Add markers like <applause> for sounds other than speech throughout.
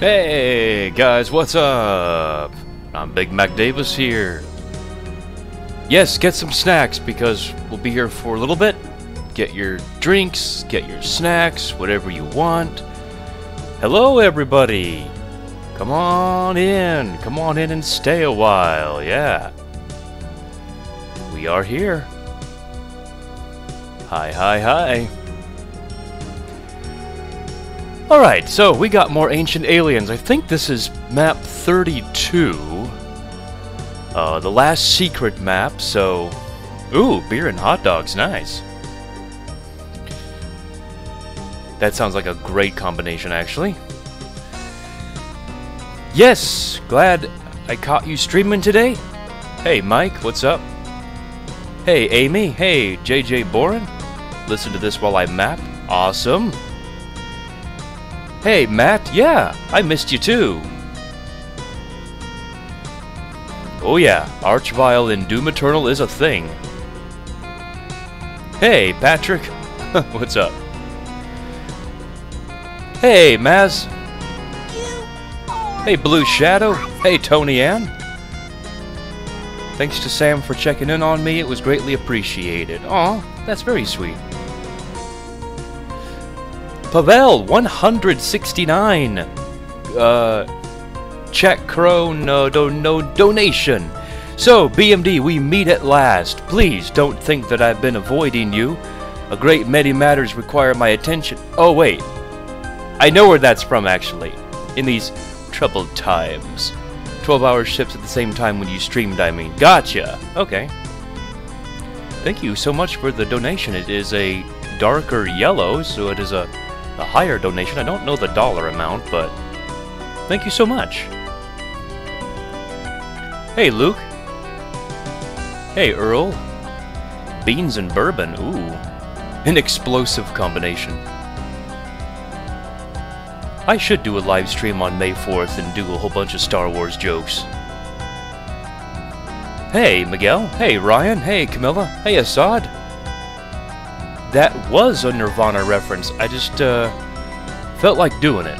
Hey guys, what's up? I'm Big Mac Davis here. Yes, get some snacks because we'll be here for a little bit. Get your drinks, get your snacks, whatever you want. Hello, everybody. Come on in. Come on in and stay a while. Yeah. We are here. Hi, hi, hi. Alright, so we got more Ancient Aliens. I think this is map 32. Uh, the last secret map, so... Ooh, beer and hot dogs, nice. That sounds like a great combination, actually. Yes, glad I caught you streaming today. Hey, Mike, what's up? Hey, Amy. Hey, JJ Boren. Listen to this while I map. Awesome. Hey, Matt, yeah, I missed you too. Oh yeah, Archvile in Doom Eternal is a thing. Hey, Patrick. <laughs> What's up? Hey, Maz. Hey, Blue Shadow. Hey, Tony Ann. Thanks to Sam for checking in on me. It was greatly appreciated. Aw, that's very sweet. Pavel, 169. Uh, check crow, no, do, no donation. So, BMD, we meet at last. Please don't think that I've been avoiding you. A great many matters require my attention. Oh, wait. I know where that's from, actually. In these troubled times. 12 hour shifts at the same time when you streamed, I mean. Gotcha. Okay. Thank you so much for the donation. It is a darker yellow, so it is a a higher donation. I don't know the dollar amount, but thank you so much. Hey, Luke. Hey, Earl. Beans and bourbon. Ooh. An explosive combination. I should do a live stream on May 4th and do a whole bunch of Star Wars jokes. Hey, Miguel. Hey, Ryan. Hey, Camilla. Hey, Assad that was a Nirvana reference. I just uh, felt like doing it.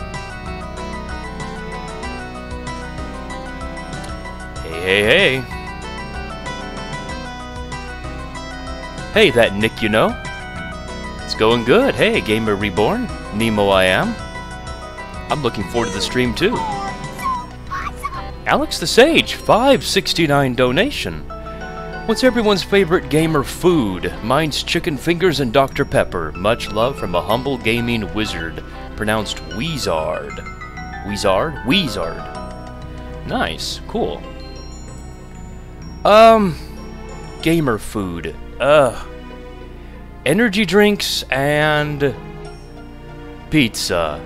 Hey, hey, hey. Hey, that Nick you know? It's going good. Hey, Gamer Reborn. Nemo I am. I'm looking forward to the stream too. Alex the Sage, 569 donation. What's everyone's favorite gamer food? Mine's chicken fingers and Dr. Pepper. Much love from a humble gaming wizard, pronounced Weezard. Weezard? Weezard. Nice. Cool. Um, gamer food. Ugh. Energy drinks and pizza.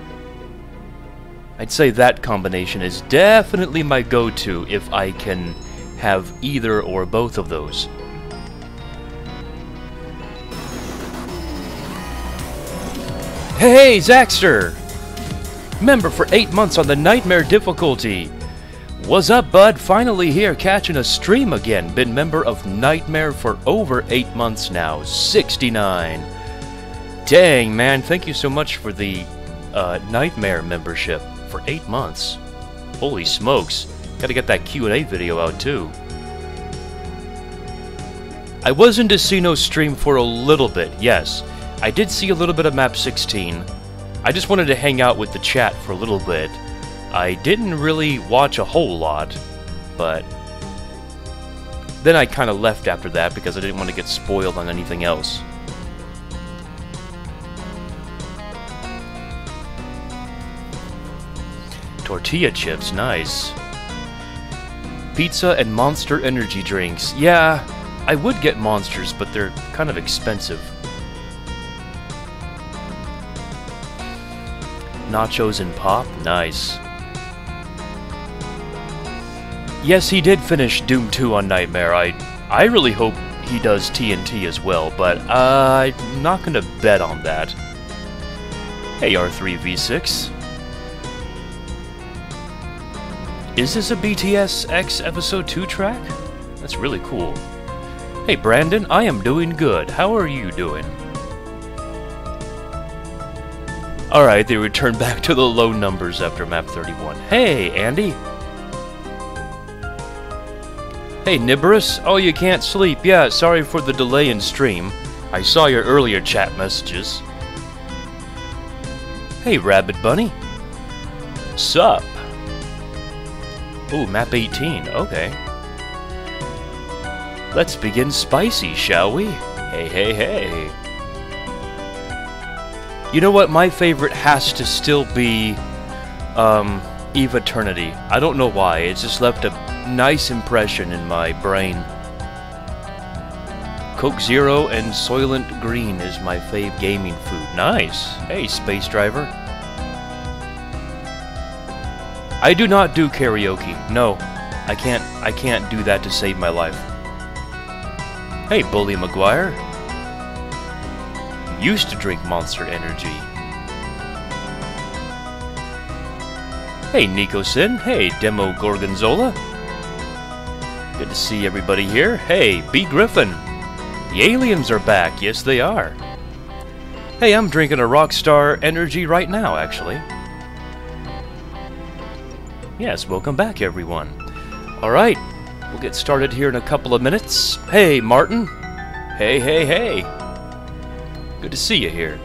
I'd say that combination is definitely my go-to if I can have either or both of those. Hey, Zaxter! Member for 8 months on the Nightmare difficulty. What's up, bud? Finally here, catching a stream again. Been member of Nightmare for over 8 months now. 69. Dang, man. Thank you so much for the uh, Nightmare membership for 8 months. Holy smokes. Gotta get that Q&A video out too. I was in Decino's stream for a little bit, yes. I did see a little bit of map 16. I just wanted to hang out with the chat for a little bit. I didn't really watch a whole lot, but then I kind of left after that because I didn't want to get spoiled on anything else. Tortilla chips, nice. Pizza and Monster energy drinks. Yeah, I would get Monsters, but they're kind of expensive. Nachos and pop? Nice. Yes, he did finish Doom 2 on Nightmare. I, I really hope he does TNT as well, but uh, I'm not to bet on that. Hey, R3V6. Is this a BTS X Episode 2 track? That's really cool. Hey Brandon, I am doing good. How are you doing? Alright, they return <laughs> back to the low numbers after map 31. Hey, Andy! Hey, Niborus! Oh, you can't sleep. Yeah, sorry for the delay in stream. I saw your earlier chat messages. Hey, Rabbit Bunny! Sup? Ooh, map 18. Okay. Let's begin spicy, shall we? Hey, hey, hey. You know what? My favorite has to still be um, Eviternity. I don't know why. It's just left a nice impression in my brain. Coke Zero and Soylent Green is my fave gaming food. Nice. Hey, Space Driver. I do not do karaoke. No, I can't. I can't do that to save my life. Hey, Bully McGuire. Used to drink Monster Energy. Hey, Nico Sin. Hey, Demo Gorgonzola. Good to see everybody here. Hey, B. Griffin. The aliens are back. Yes, they are. Hey, I'm drinking a Rockstar Energy right now, actually. Yes, welcome back, everyone. Alright, we'll get started here in a couple of minutes. Hey, Martin. Hey, hey, hey. Good to see you here.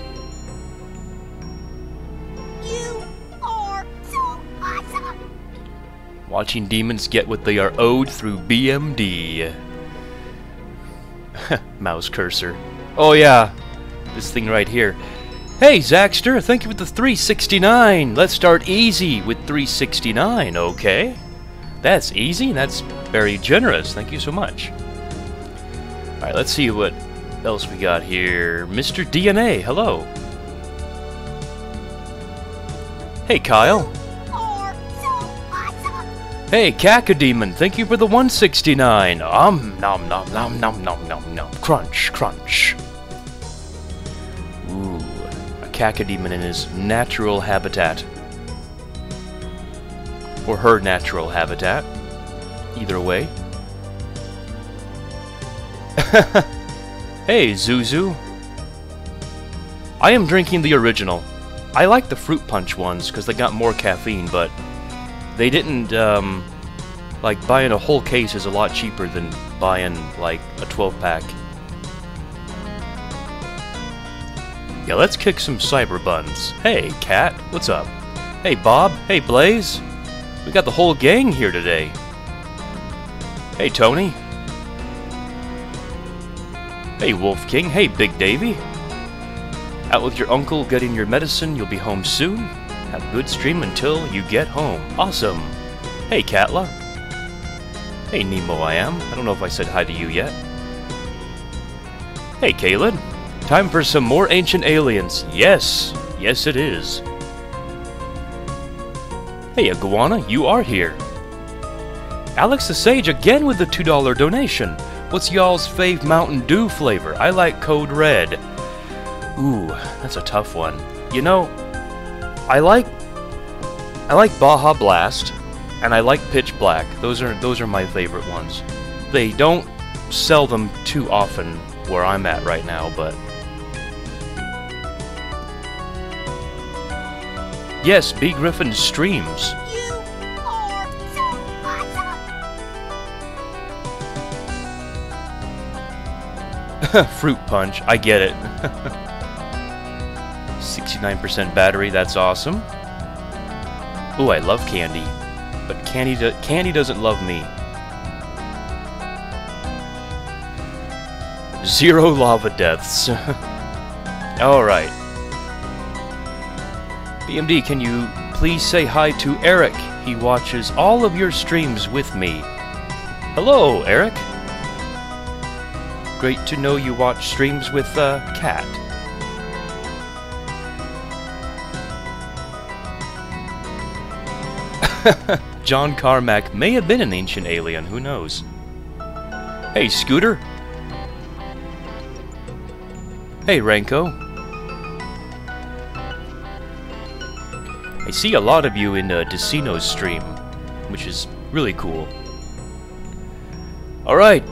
You are so awesome! Watching demons get what they are owed through BMD. <laughs> Mouse cursor. Oh yeah, this thing right here. Hey, Zaxter, thank you for the 369. Let's start easy with 369, okay? That's easy, that's very generous. Thank you so much. Alright, let's see what else we got here. Mr. DNA, hello. Hey, Kyle. Hey, Cacodemon, thank you for the 169. Um, nom nom nom nom nom nom nom. Crunch, crunch. Cacodemon in his natural habitat. Or her natural habitat. Either way. <laughs> hey, Zuzu. I am drinking the original. I like the fruit punch ones because they got more caffeine, but they didn't um, like buying a whole case is a lot cheaper than buying like a 12 pack yeah let's kick some cyber buns hey cat what's up hey bob hey blaze we got the whole gang here today hey tony hey wolf king hey big davy out with your uncle getting your medicine you'll be home soon have a good stream until you get home. Awesome. Hey, Katla. Hey, Nemo I am. I don't know if I said hi to you yet. Hey, Kalin. Time for some more Ancient Aliens. Yes. Yes, it is. Hey, Iguana, you are here. Alex the Sage again with the $2 donation. What's y'all's fave Mountain Dew flavor? I like Code Red. Ooh, that's a tough one. You know, I like I like Baja Blast and I like Pitch Black. Those are those are my favorite ones. They don't sell them too often where I'm at right now, but Yes, B Griffin streams. <laughs> Fruit punch, I get it. <laughs> 69% battery, that's awesome. Ooh, I love candy. But candy, do candy doesn't love me. Zero lava deaths. <laughs> Alright. BMD, can you please say hi to Eric? He watches all of your streams with me. Hello, Eric. Great to know you watch streams with uh, Cat. <laughs> John Carmack may have been an ancient alien, who knows? Hey, Scooter. Hey, Ranko. I see a lot of you in uh, Decino's stream, which is really cool. Alright,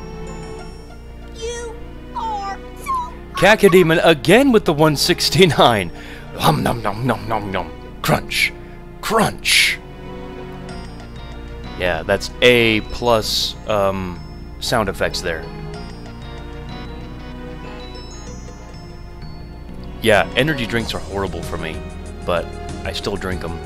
You are so Cacodemon again with the 169. Hum num num num num num. Crunch. Crunch. Yeah, that's A plus um, sound effects there. Yeah, energy drinks are horrible for me, but I still drink them.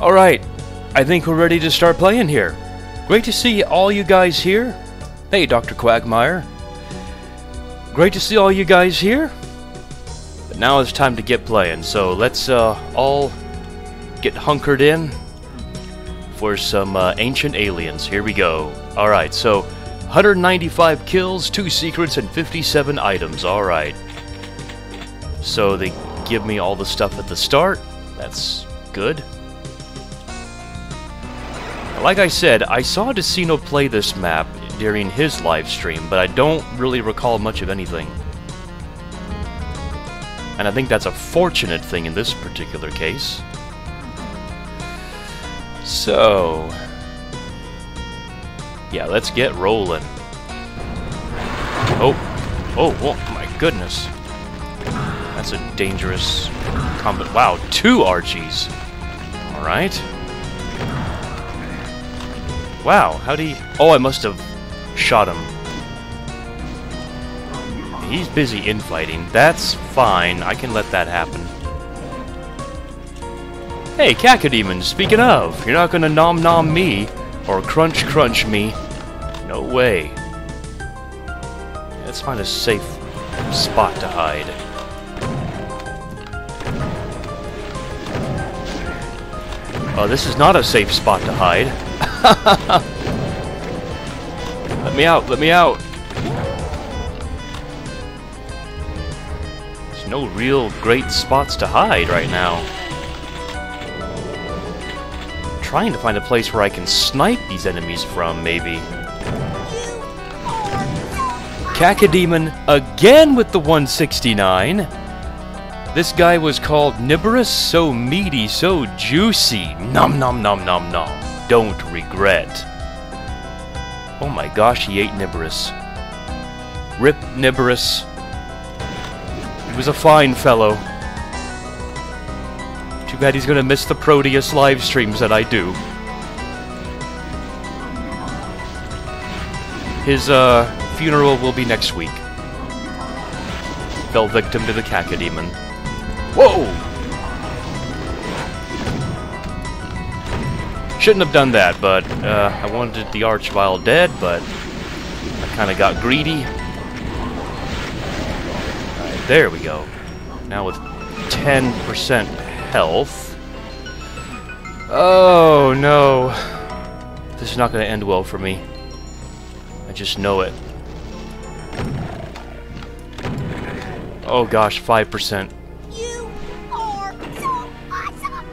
Alright, I think we're ready to start playing here. Great to see all you guys here. Hey, Dr. Quagmire. Great to see all you guys here. But now it's time to get playing, so let's uh, all get hunkered in for some uh, Ancient Aliens. Here we go. Alright, so 195 kills, 2 secrets, and 57 items. Alright. So they give me all the stuff at the start. That's good. Like I said, I saw Decino play this map during his live stream, but I don't really recall much of anything. And I think that's a fortunate thing in this particular case. So... Yeah, let's get rolling. Oh. Oh, oh my goodness. That's a dangerous combat. Wow, two Archies. Alright. Wow, how'd he... Oh, I must have shot him. He's busy infighting. That's fine. I can let that happen. Hey, Cacodemon, speaking of, you're not gonna nom nom me, or crunch crunch me. No way. Let's find a safe spot to hide. Oh, this is not a safe spot to hide. <laughs> let me out, let me out. There's no real great spots to hide right now. I'm trying to find a place where I can snipe these enemies from, maybe. Cacodemon again with the 169. This guy was called Nibiris, so meaty, so juicy. Nom nom nom nom nom. Don't regret. Oh my gosh, he ate Nibiris. Rip Nibiris. He was a fine fellow. Too bad he's gonna miss the Proteus live streams that I do. His, uh, funeral will be next week. Fell victim to the Cacodemon. Whoa! Shouldn't have done that, but uh, I wanted the Archvile dead, but I kind of got greedy. Right, there we go. Now with 10% health. Oh no. This is not going to end well for me. I just know it. Oh gosh, 5%.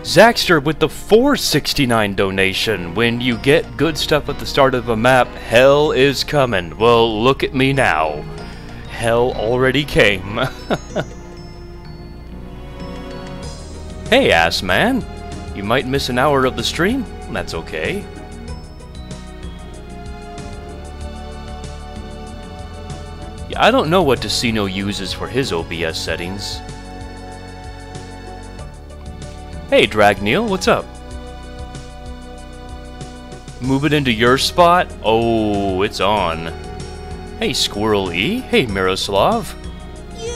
Zaxter with the 469 donation. When you get good stuff at the start of a map, hell is coming. Well, look at me now. Hell already came. <laughs> hey, ass man. You might miss an hour of the stream. That's okay. I don't know what Decino uses for his OBS settings. Hey, Dragneil, what's up? Move it into your spot? Oh, it's on. Hey, Squirrel E. Hey, Miroslav. You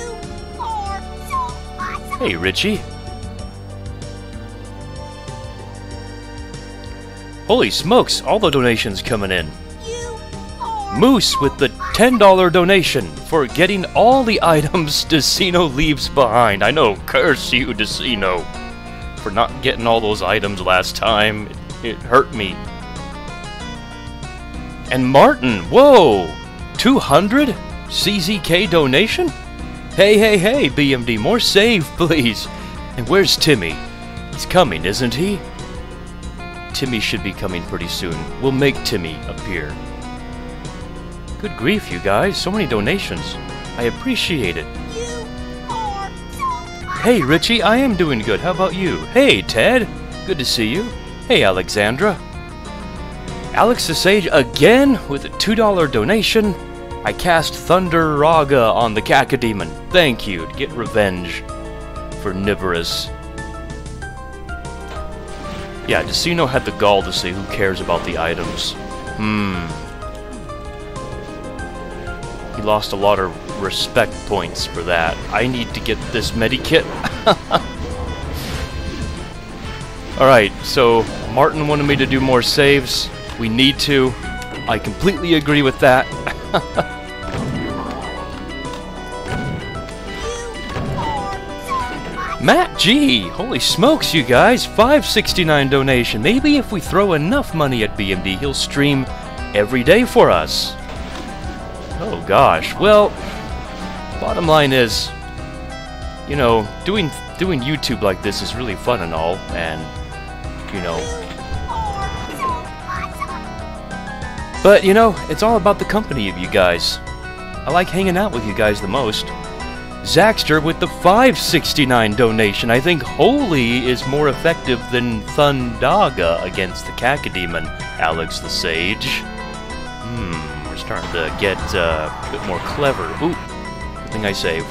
are so awesome. Hey, Richie. Holy smokes, all the donations coming in. Moose with the $10 donation for getting all the items Decino leaves behind. I know, curse you, Decino, for not getting all those items last time. It hurt me. And Martin, whoa! 200 CZK donation? Hey, hey, hey, BMD, more save, <laughs> please. And where's Timmy? He's coming, isn't he? Timmy should be coming pretty soon. We'll make Timmy appear. Good grief, you guys. So many donations. I appreciate it. Hey, Richie, I am doing good. How about you? Hey, Ted. Good to see you. Hey, Alexandra. Alex the Sage again with a $2 donation. I cast Thunder Raga on the Cacodemon. Thank you to get revenge for Nibiris. Yeah, Decino had the gall to say who cares about the items. Hmm. Lost a lot of respect points for that. I need to get this medikit. <laughs> Alright, so Martin wanted me to do more saves. We need to. I completely agree with that. <laughs> Matt G! Holy smokes, you guys! 569 donation. Maybe if we throw enough money at BMD, he'll stream every day for us. Oh gosh. Well, bottom line is, you know, doing doing YouTube like this is really fun and all, and you know, But, you know, it's all about the company of you guys. I like hanging out with you guys the most. Zaxter with the 569 donation. I think Holy is more effective than Thundaga against the Cacodemon, Alex the Sage. Starting to get uh, a bit more clever. Ooh, good thing I saved.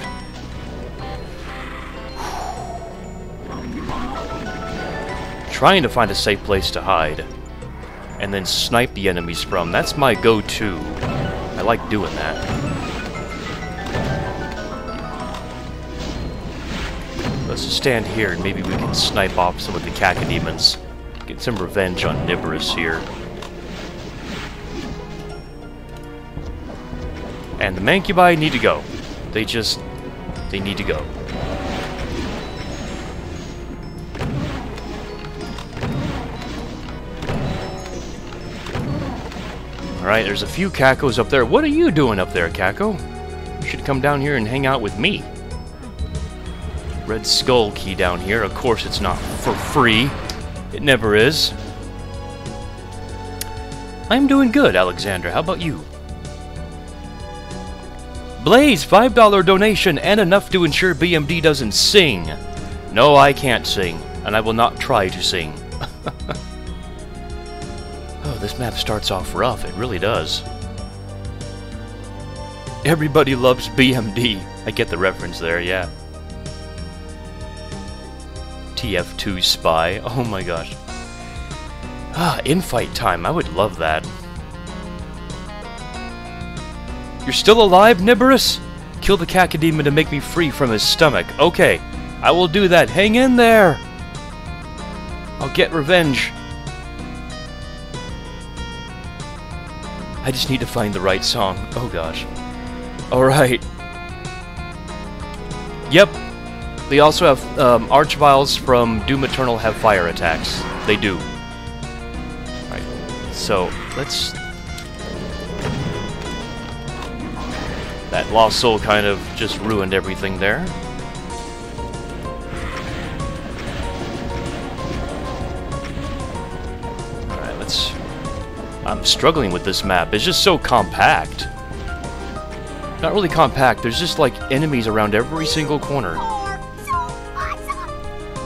Trying to find a safe place to hide and then snipe the enemies from. That's my go-to. I like doing that. Let's just stand here and maybe we can snipe off some of the Cacodemons. Get some revenge on Nibiris here. And the Mancubi need to go. They just... They need to go. Alright, there's a few Cacos up there. What are you doing up there, Caco? You should come down here and hang out with me. Red Skull key down here. Of course it's not for free. It never is. I'm doing good, Alexandra. How about you? Blaze, $5 donation and enough to ensure BMD doesn't sing. No, I can't sing, and I will not try to sing. <laughs> Oh, this map starts off rough. It really does. Everybody loves BMD. I get the reference there, yeah. TF2 Spy. <laughs> Oh my gosh. Ah, infight time. I would love that. You're still alive, Nibiris? Kill the Cacodemon to make me free from his stomach. Okay, I will do that. Hang in there! I'll get revenge. I just need to find the right song. Oh gosh. Alright. Yep. They also have um, Archviles from Doom Eternal have fire attacks. They do. Right. So, let's... That Lost Soul kind of just ruined everything there. Alright, let's... I'm struggling with this map. It's just so compact. Not really compact, there's just like enemies around every single corner.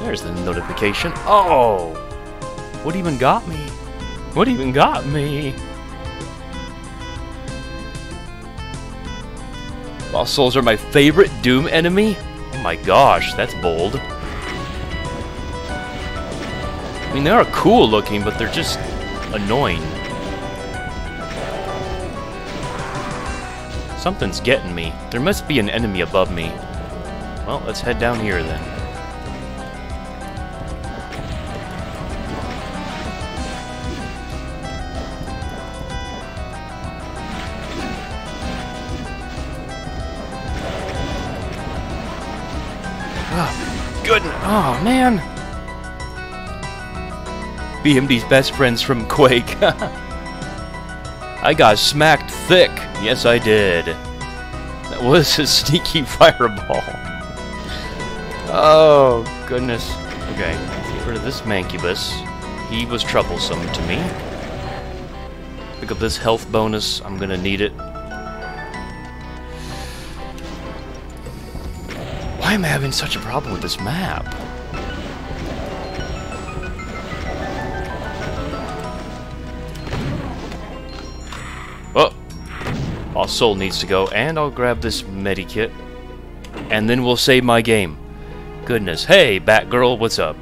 There's the notification. Oh! What even got me? What even got me? Lost Souls are my favorite Doom enemy? Oh my gosh, that's bold. I mean, they are cool looking, but they're just annoying. Something's getting me. There must be an enemy above me. Well, let's head down here then. Oh, man. BMD's best friends from Quake. <laughs> I got smacked thick. Yes, I did. That was a sneaky <laughs> fireball. Oh, goodness. Okay, get rid of this Mancubus. He was troublesome to me. Pick up this health bonus. I'm gonna need it. Why am I having such a problem with this map? Oh! Our soul needs to go, and I'll grab this medikit. And then we'll save my game. Goodness. Hey, Batgirl, what's up?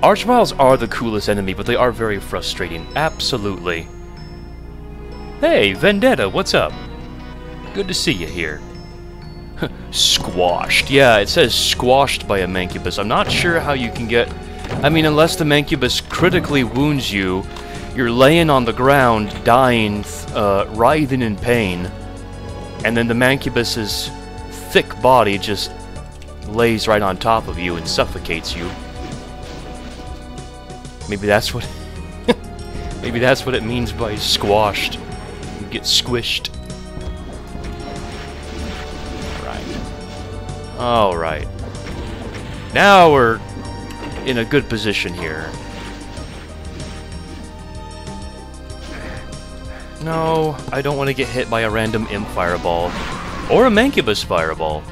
Archviles are the coolest enemy, but they are very frustrating. Absolutely. Hey, Vendetta, what's up? Good to see you here. <laughs> squashed. Yeah, it says squashed by a Mancubus. I'm not sure how you can get... I mean, unless the Mancubus critically wounds you, you're laying on the ground, dying, uh, writhing in pain, and then the Mancubus's thick body just lays right on top of you and suffocates you. Maybe that's what... <laughs> maybe that's what it means by squashed. You get squished. Alright. Now we're in a good position here. No, I don't want to get hit by a random imp fireball. Or a mancubus fireball.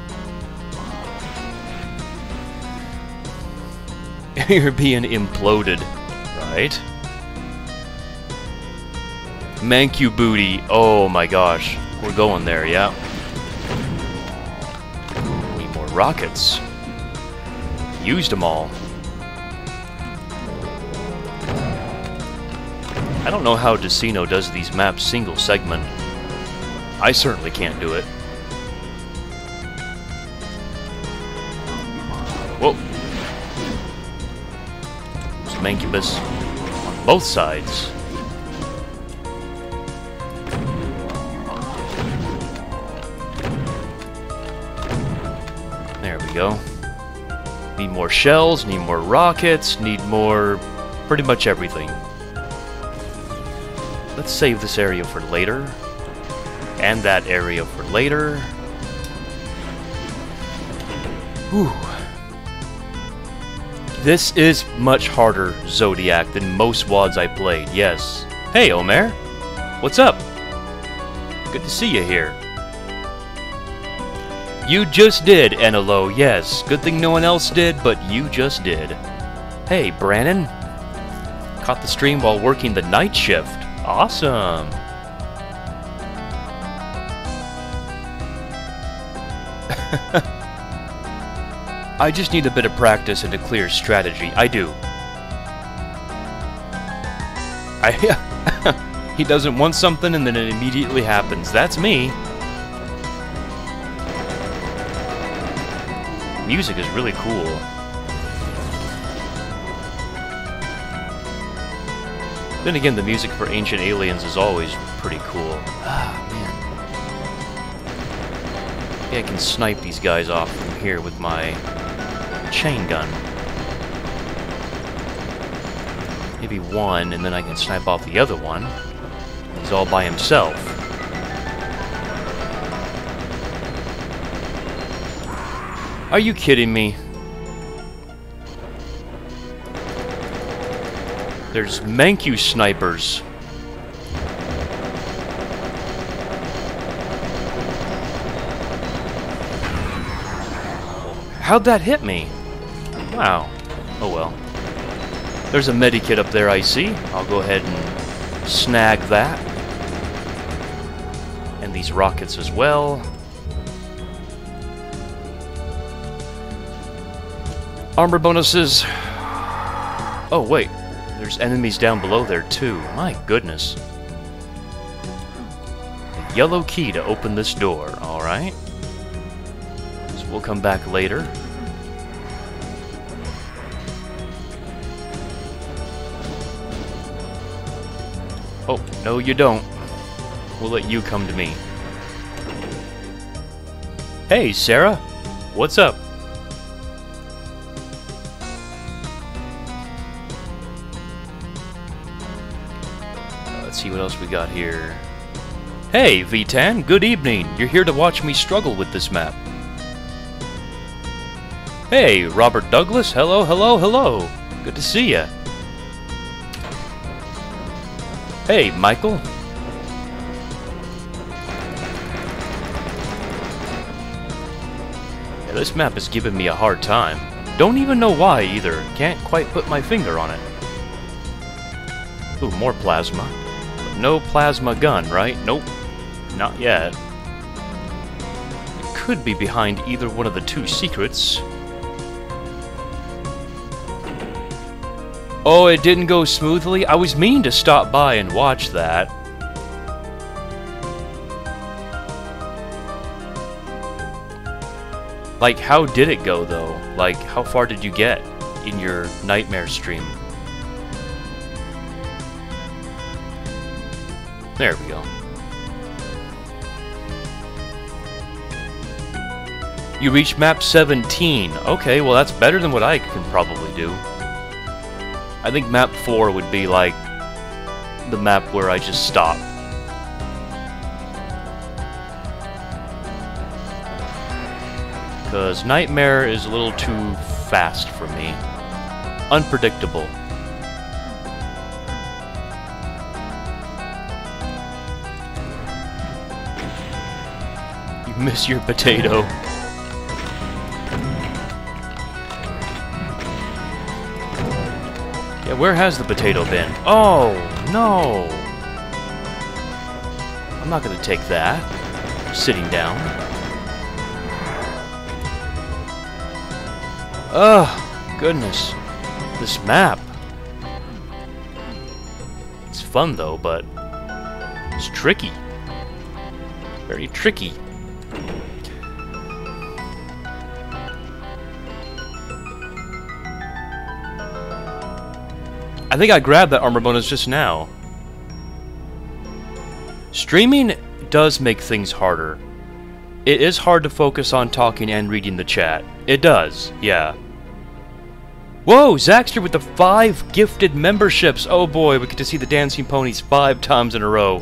<laughs> You're being imploded, right? Mancubooty. Oh my gosh. We're going there, yeah rockets. Used them all. I don't know how Decino does these maps single segment. I certainly can't do it. Whoa. There's Mancubus on both sides. Go. Need more shells, need more rockets, need more... pretty much everything. Let's save this area for later. And that area for later. Whew. This is much harder, Zodiac, than most WADs I played, yes. Hey, Omer! What's up? Good to see you here. You just did, Enelo, yes. Good thing no one else did, but you just did. Hey, Brannon. Caught the stream while working the night shift. Awesome. <laughs> I just need a bit of practice and a clear strategy. I do. I <laughs> he doesn't want something and then it immediately happens. That's me. Music is really cool. Then again, the music for Ancient Aliens is always pretty cool. Ah, man. Maybe I can snipe these guys off from here with my chain gun. Maybe one, and then I can snipe off the other one. He's all by himself. Are you kidding me? There's Mancu snipers. How'd that hit me? Wow. Oh well. There's a medikit up there I see. I'll go ahead and snag that. And these rockets as well. Armor bonuses. Oh, wait. There's enemies down below there, too. My goodness. A yellow key to open this door, alright. So we'll come back later. Oh, no you don't. We'll let you come to me. Hey, Sarah. What's up? Else we got here. Hey, Vitan, good evening. You're here to watch me struggle with this map. Hey, Robert Douglas, hello, hello, hello. Good to see ya. Hey, Michael. Yeah, this map is giving me a hard time. Don't even know why either. Can't quite put my finger on it. Ooh, more plasma no plasma gun, right? Nope. Not yet. It could be behind either one of the two secrets. Oh, it didn't go smoothly? I was mean to stop by and watch that. Like, how did it go, though? Like, how far did you get in your nightmare stream? There we go. You reach map 17. Okay, well that's better than what I can probably do. I think map 4 would be like the map where I just stop. Because Nightmare is a little too fast for me. Unpredictable. Miss your potato. Yeah, where has the potato been? Oh, no! I'm not gonna take that. Sitting down. Oh, goodness. This map. It's fun though, but it's tricky. Very tricky. I think I grabbed that armor bonus just now. Streaming does make things harder. It is hard to focus on talking and reading the chat. It does, yeah. Whoa, Zaxter with the five gifted memberships. Oh boy, we get to see the Dancing Ponies five times in a row.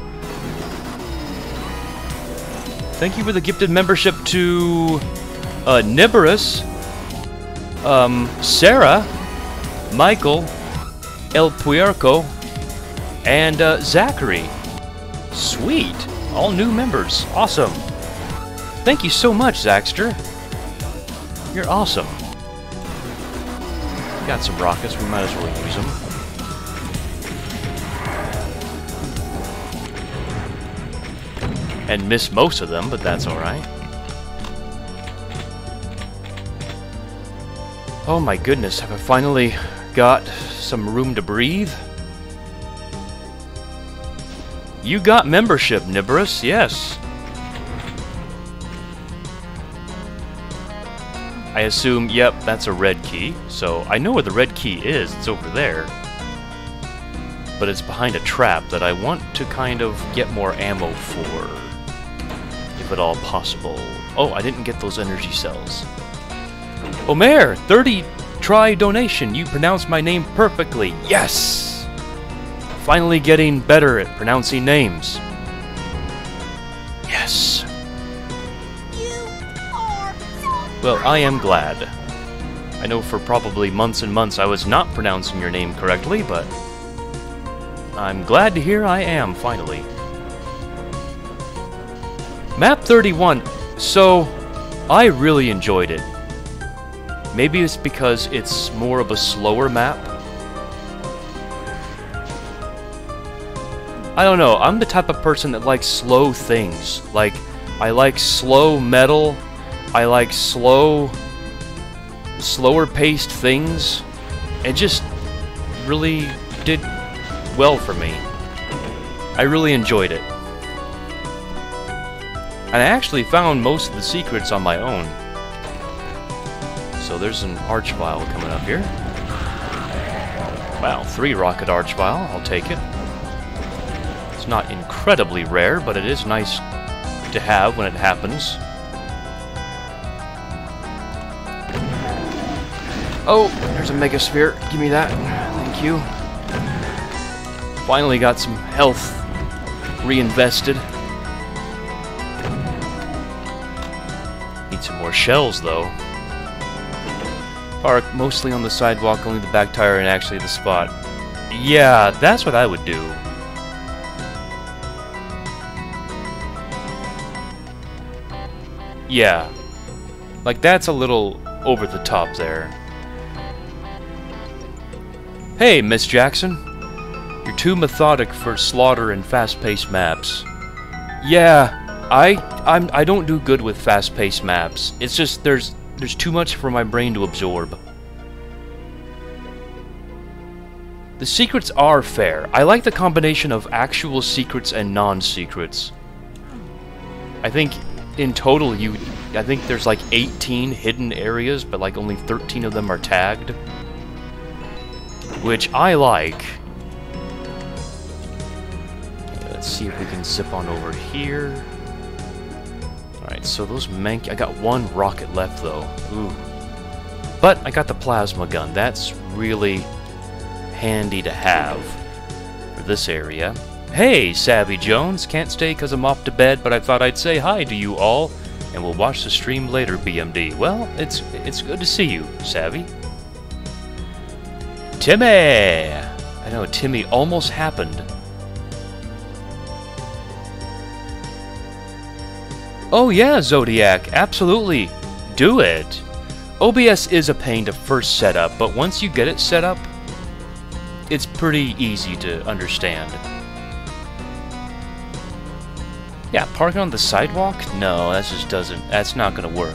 Thank you for the gifted membership to uh, um, Sarah, Michael, El Puerco, and uh, Zachary. Sweet. All new members. Awesome. Thank you so much, Zaxter. You're awesome. Got some rockets, we might as well use them. And miss most of them, but that's alright. Oh my goodness, have I finally got some room to breathe? You got membership, Niborus, yes. I assume, yep, that's a red key. So I know where the red key is, it's over there. But it's behind a trap that I want to kind of get more ammo for. If at all possible. Oh, I didn't get those energy cells. Omer, 30 try donation. You pronounced my name perfectly. Yes! Finally getting better at pronouncing names. Yes. You are so Well, I am glad. I know for probably months and months I was not pronouncing your name correctly, but I'm glad to hear I am, finally. Map 31. So, I really enjoyed it. Maybe it's because it's more of a slower map. I don't know, I'm the type of person that likes slow things. Like, I like slow metal, I like slow, slower paced things. It just really did well for me. I really enjoyed it. And I actually found most of the secrets on my own. So there's an Archvile coming up here. Wow, three Rocket Archvile, I'll take it. It's not incredibly rare, but it is nice to have when it happens. Oh, there's a Megasphere. Give me that. Thank you. Finally got some health reinvested. Need some more shells, though. Park mostly on the sidewalk, only the back tire and actually the spot. Yeah, that's what I would do. Yeah. Like, that's a little over the top there. Hey, Miss Jackson. You're too methodic for slaughter and fast-paced maps. Yeah, I I'm I don't do good with fast-paced maps. It's just there's there's too much for my brain to absorb. The secrets are fair. I like the combination of actual secrets and non-secrets. I think in total you I think there's like 18 hidden areas, but like only 13 of them are tagged. Which I like. Let's see if we can zip on over here. Alright, so those mank... I got one rocket left, though. Ooh. But I got the plasma gun. That's really handy to have for this area. Hey, Savvy Jones! Can't stay because I'm off to bed, but I thought I'd say hi to you all, and we'll watch the stream later, BMD. Well, it's it's good to see you, Savvy. Timmy! I know, Timmy almost happened. Oh yeah, Zodiac, absolutely. Do it. OBS is a pain to first set up, but once you get it set up, it's pretty easy to understand. Yeah, parking on the sidewalk? No, that just doesn't, that's not gonna work.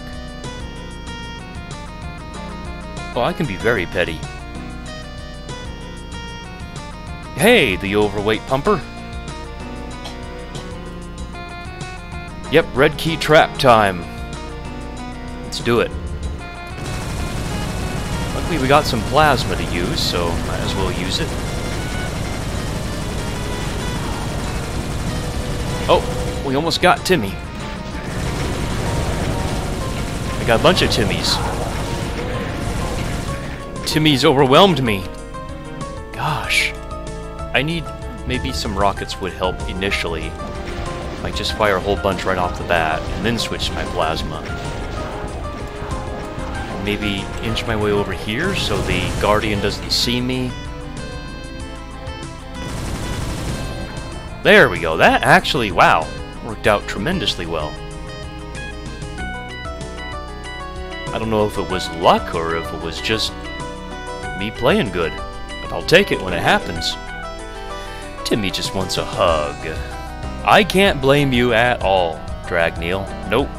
Oh, I can be very petty. Hey, the overweight pumper. Yep, red key trap time. Let's do it. Luckily we got some plasma to use, so might as well use it. Oh, we almost got Timmy. I got a bunch of Timmys. Timmy's overwhelmed me. Gosh. I need... Maybe some rockets would help initially. Like, just fire a whole bunch right off the bat, and then switch to my plasma. Maybe inch my way over here so the Guardian doesn't see me. There we go. That actually, wow, worked out tremendously well. I don't know if it was luck or if it was just me playing good, but I'll take it when it happens. Timmy just wants a hug. I can't blame you at all, Dragneil. Nope.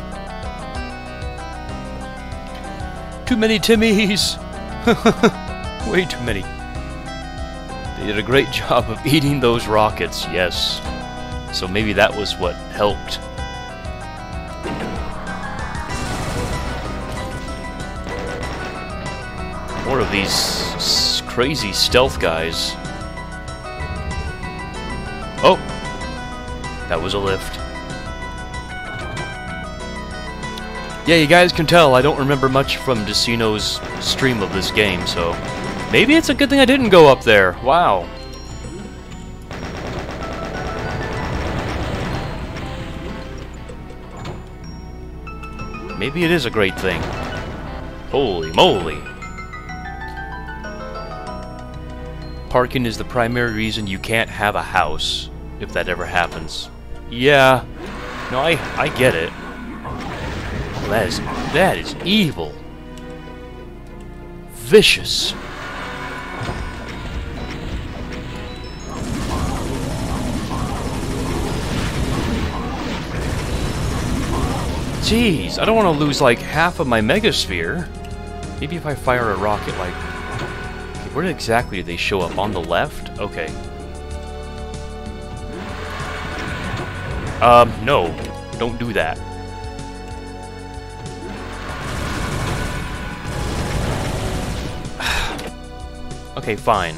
Too many Timmys! <laughs> Way too many. They did a great <laughs> job of eating those rockets, yes. So maybe that was what helped. More of these crazy stealth guys. Oh! That was a lift. Yeah, you guys can tell I don't remember much from Decino's stream of this game, so maybe it's a good thing I didn't go up there. Wow. Maybe it is a great thing. Holy moly. Parking is the primary reason you can't have a house, if that ever happens. Yeah. No, I, I get it. That is, that is evil. Vicious. Jeez, I don't want to lose like half of my megasphere. Maybe if I fire a rocket like... Okay, where exactly do they show up? On the left? Okay. Um, no. Don't do that. <sighs> okay, fine.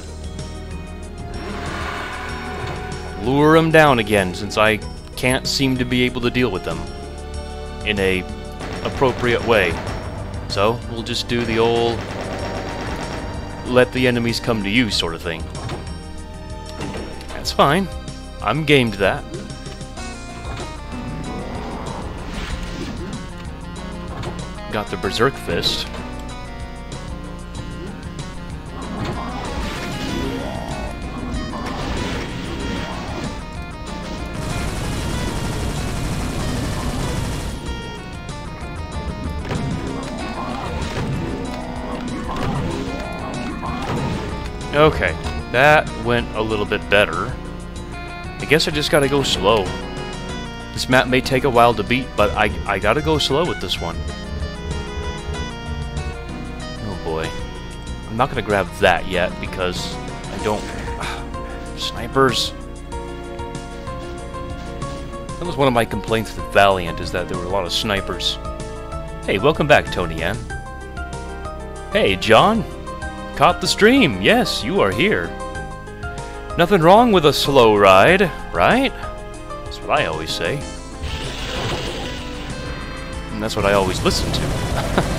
Lure them down again, since I can't seem to be able to deal with them in a appropriate way. So, we'll just do the old let the enemies come to you sort of thing. That's fine. I'm game to that. Got the Berserk Fist. Okay. That went a little bit better. I guess I just gotta go slow. This map may take a while to beat, but I, I gotta go slow with this one. I'm not gonna grab that yet because I don't... <sighs> snipers. That was one of my complaints with Valiant, is that there were a lot of snipers. Hey, welcome back, Tony Ann. Hey, John. Caught the stream. Yes, you are here. Nothing wrong with a slow ride, right? That's what I always say. And that's what I always listen to. <laughs>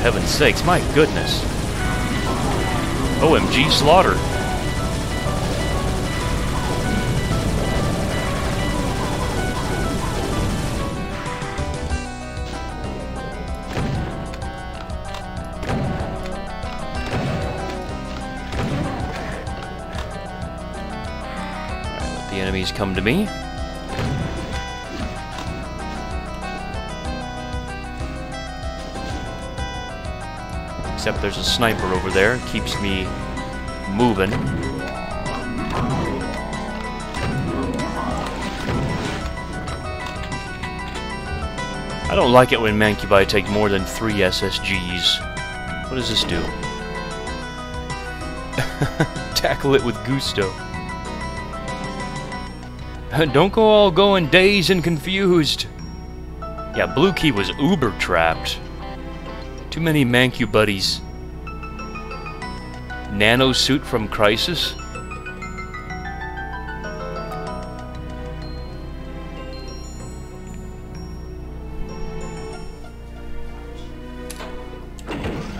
heaven's sakes, my goodness. OMG Slaughter. the enemies come to me. Except there's a sniper over there, keeps me moving. I don't like it when Mancubi take more than three SSGs. What does this do? <laughs> Tackle it with gusto. <laughs> Don't go all going dazed and confused. Yeah, Blue Key was uber trapped. Too many Mancu buddies. Nano suit from Crysis?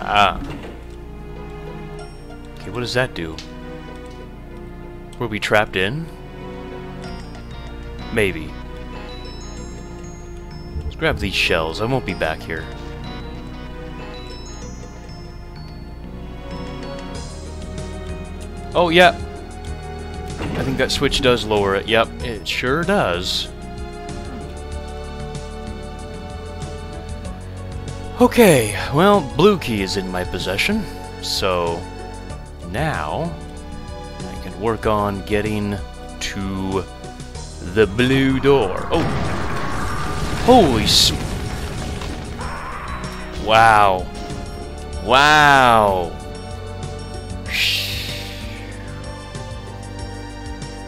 Ah. Okay, what does that do? Were we trapped in? Maybe. Let's grab these shells. I won't be back here. Oh, yeah. I think that switch does lower it. Yep, it sure does. Okay, well, blue key is in my possession, so now I can work on getting to the blue door. Oh! Holy s- Wow. Wow.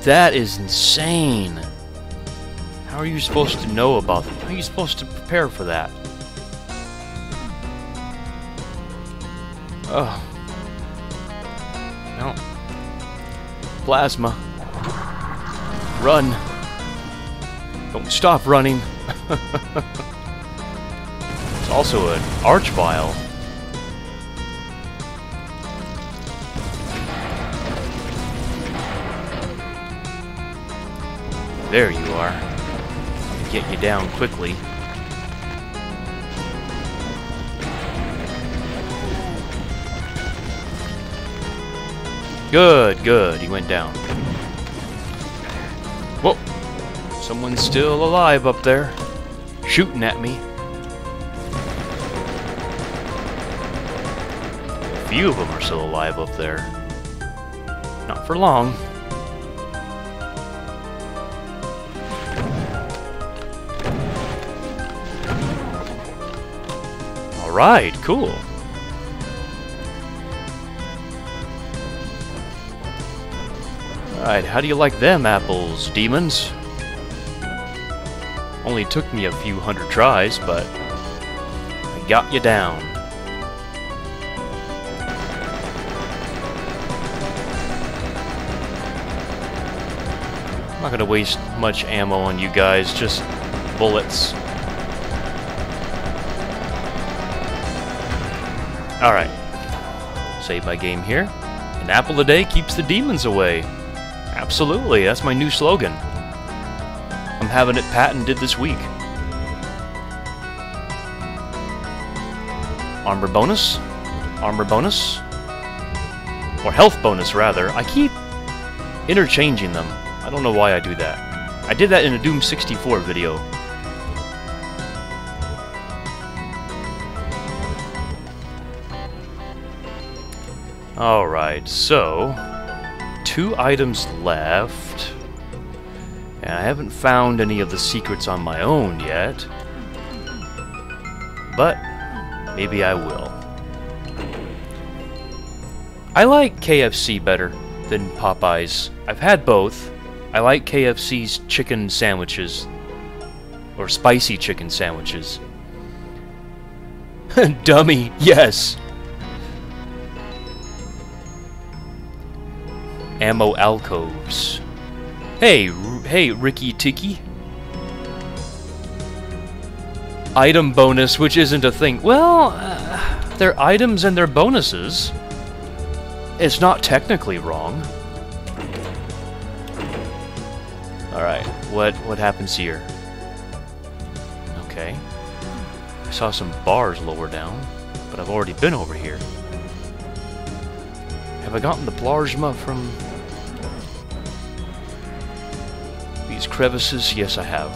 That is insane. How are you supposed to know about that? How are you supposed to prepare for that? Oh. No. Plasma. Run. Don't stop running. <laughs> it's also an arch-vile. There you are. Get you down quickly. Good, good. He went down. Whoa. Someone's still alive up there. Shooting at me. A few of them are still alive up there. Not for long. Alright, cool. Alright, how do you like them apples, demons? Only took me a few hundred tries, but I got you down. I'm not gonna waste much ammo on you guys, just bullets. Alright. Save my game here. An apple a day keeps the demons away. Absolutely, that's my new slogan. I'm having it patented this week. Armor bonus? Armor bonus? Or health bonus, rather. I keep interchanging them. I don't know why I do that. I did that in a Doom 64 video. Alright, so... Two items left. And I haven't found any of the secrets on my own yet. But, maybe I will. I like KFC better than Popeyes. I've had both. I like KFC's chicken sandwiches. Or spicy chicken sandwiches. <laughs> Dummy, yes! Ammo alcoves. Hey, hey, Ricky Tiki. Item bonus, which isn't a thing. Well, uh, they're items and they're bonuses. It's not technically wrong. Alright, what, what happens here? Okay. I saw some bars lower down, but I've already been over here. Have I gotten the plasma from these crevices? Yes, I have.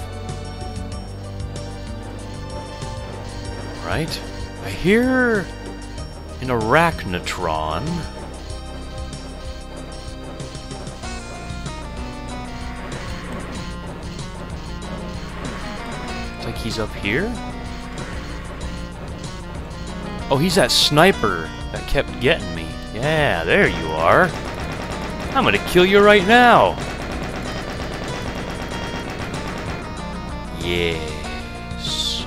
Right. I hear an arachnotron. It's like he's up here? Oh, he's that sniper that kept getting me. Yeah, there you are. I'm gonna kill you right now. Yes.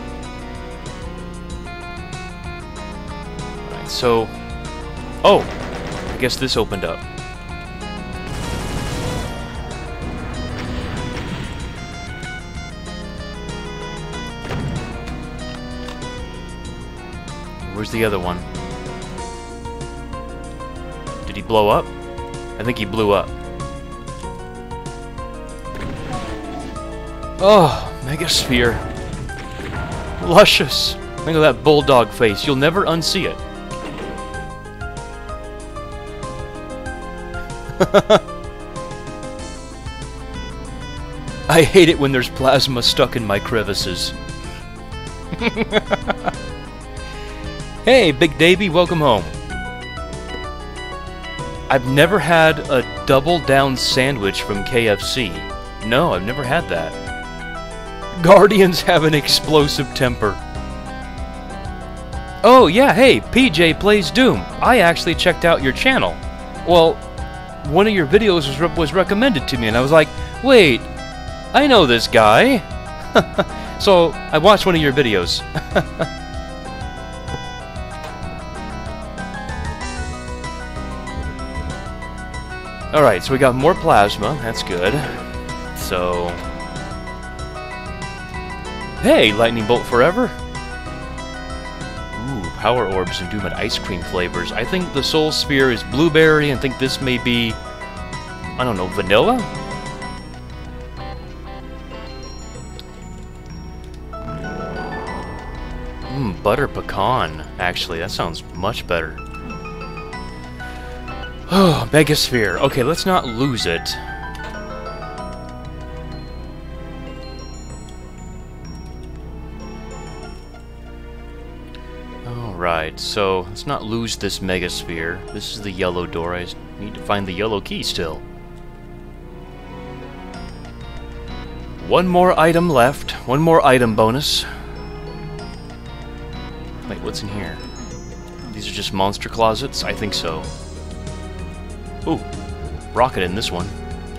Alright, so... Oh! I guess this opened up. Where's the other one? Did he blow up? I think he blew up. Oh, Megasphere. Luscious. Look at that bulldog face. You'll never unsee it. <laughs> I hate it when there's plasma stuck in my crevices. <laughs> hey, Big Davy, welcome home. I've never had a double down sandwich from KFC. No, I've never had that. Guardians have an explosive temper. Oh, yeah, hey, PJ Plays Doom. I actually checked out your channel. Well, one of your videos was, re was recommended to me, and I was like, wait, I know this guy. <laughs> so, I watched one of your videos. <laughs> Alright, so we got more plasma. That's good. So... Hey, Lightning Bolt Forever! Ooh, Power Orbs and Doom Ice Cream flavors. I think the Soul Sphere is blueberry, and think this may be... I don't know, vanilla? Mmm, butter pecan. Actually, that sounds much better. Oh, <sighs> Megasphere. Okay, let's not lose it. Alright, so let's not lose this Megasphere. This is the yellow door. I need to find the yellow key still. One more item left. One more item bonus. Wait, what's in here? These are just monster closets? I think so. Ooh, rocket in this one.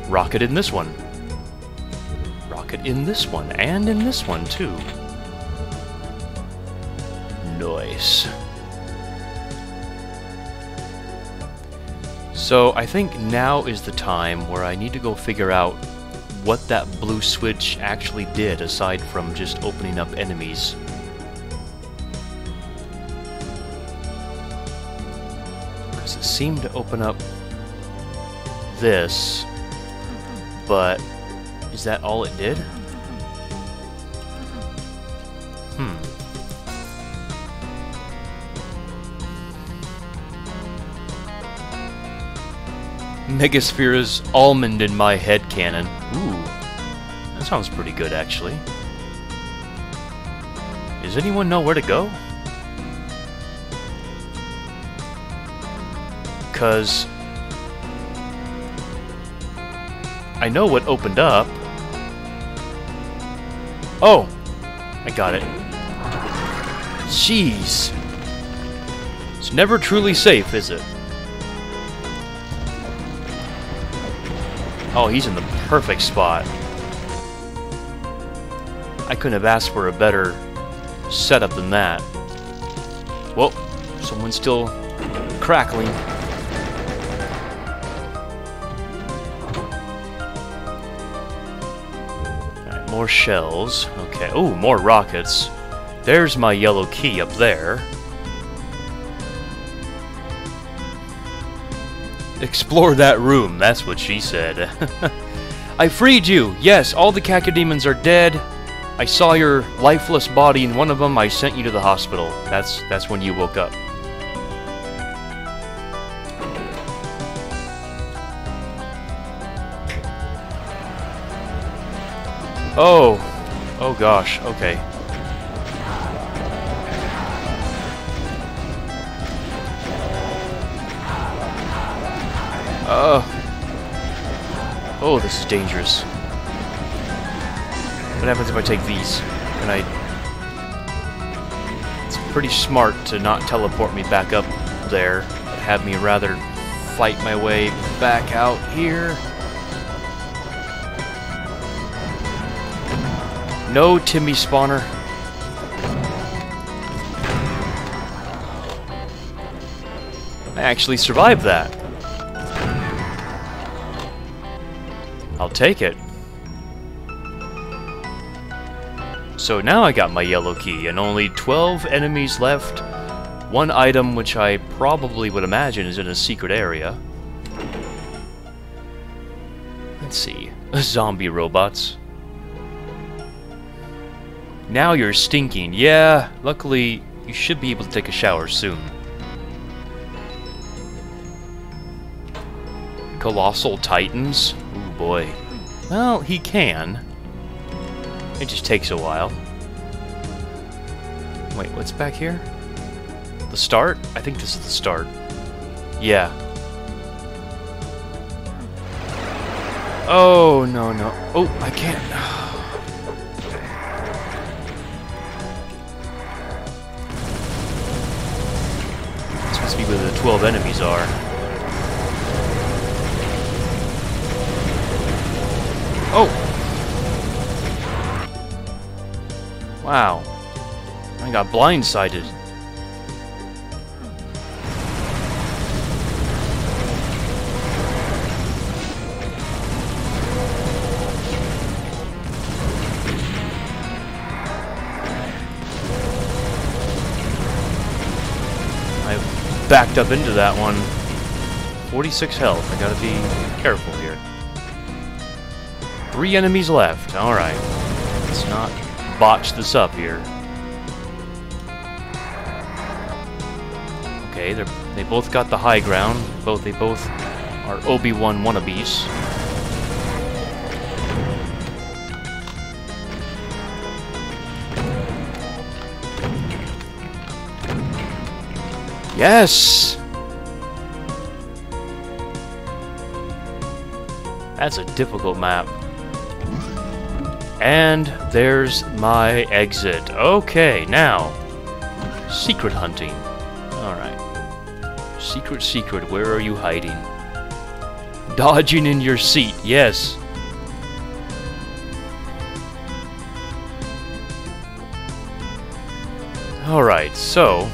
Rocket in this one. Rocket in this one, and in this one, too. Nice. So, I think now is the time where I need to go figure out what that blue switch actually did, aside from just opening up enemies. Because it seemed to open up this, but is that all it did? Megasphere's almond in my headcanon. Ooh, that sounds pretty good actually. Does anyone know where to go? because I know what opened up. Oh, I got it. Jeez. It's never truly safe, is it? Oh, he's in the perfect spot. I couldn't have asked for a better setup than that. Whoa, someone's still crackling. Alright, more shells. Okay, oh, more rockets. There's my yellow key up there. Explore that room, that's what she said. <laughs> I freed you! Yes, all the cacodemons are dead. I saw your lifeless body in one of them. I sent you to the hospital. That's that's when you woke up. Oh. Oh gosh. Okay. Uh. Oh, this is dangerous. What happens if I take these? And I... It's pretty smart to not teleport me back up there, but have me rather fight my way back out here. No Timmy spawner. I actually survived that. Take it. So now I got my yellow key, and only 12 enemies left. One item which I probably would imagine is in a secret area. Let's see. <laughs> Zombie robots. Now you're stinking. Yeah, luckily you should be able to take a shower soon. Colossal Titans? Ooh boy. Well, he can. It just takes a while. Wait, what's back here? The start? I think this is the start. Yeah. Oh, no, no. Oh, I can't. This must be where the 12 enemies are. Oh! Wow. I got blindsided. I backed up into that one. 46 health. I gotta be careful here. Three enemies left. Alright. It's not botch this up here. Okay, they they both got the high ground. Both they both are Obi-Wan wannabes. Yes! That's a difficult map. And there's my exit. Okay, now, secret hunting. Alright. Secret, secret, where are you hiding? Dodging in your seat, yes. Alright, so...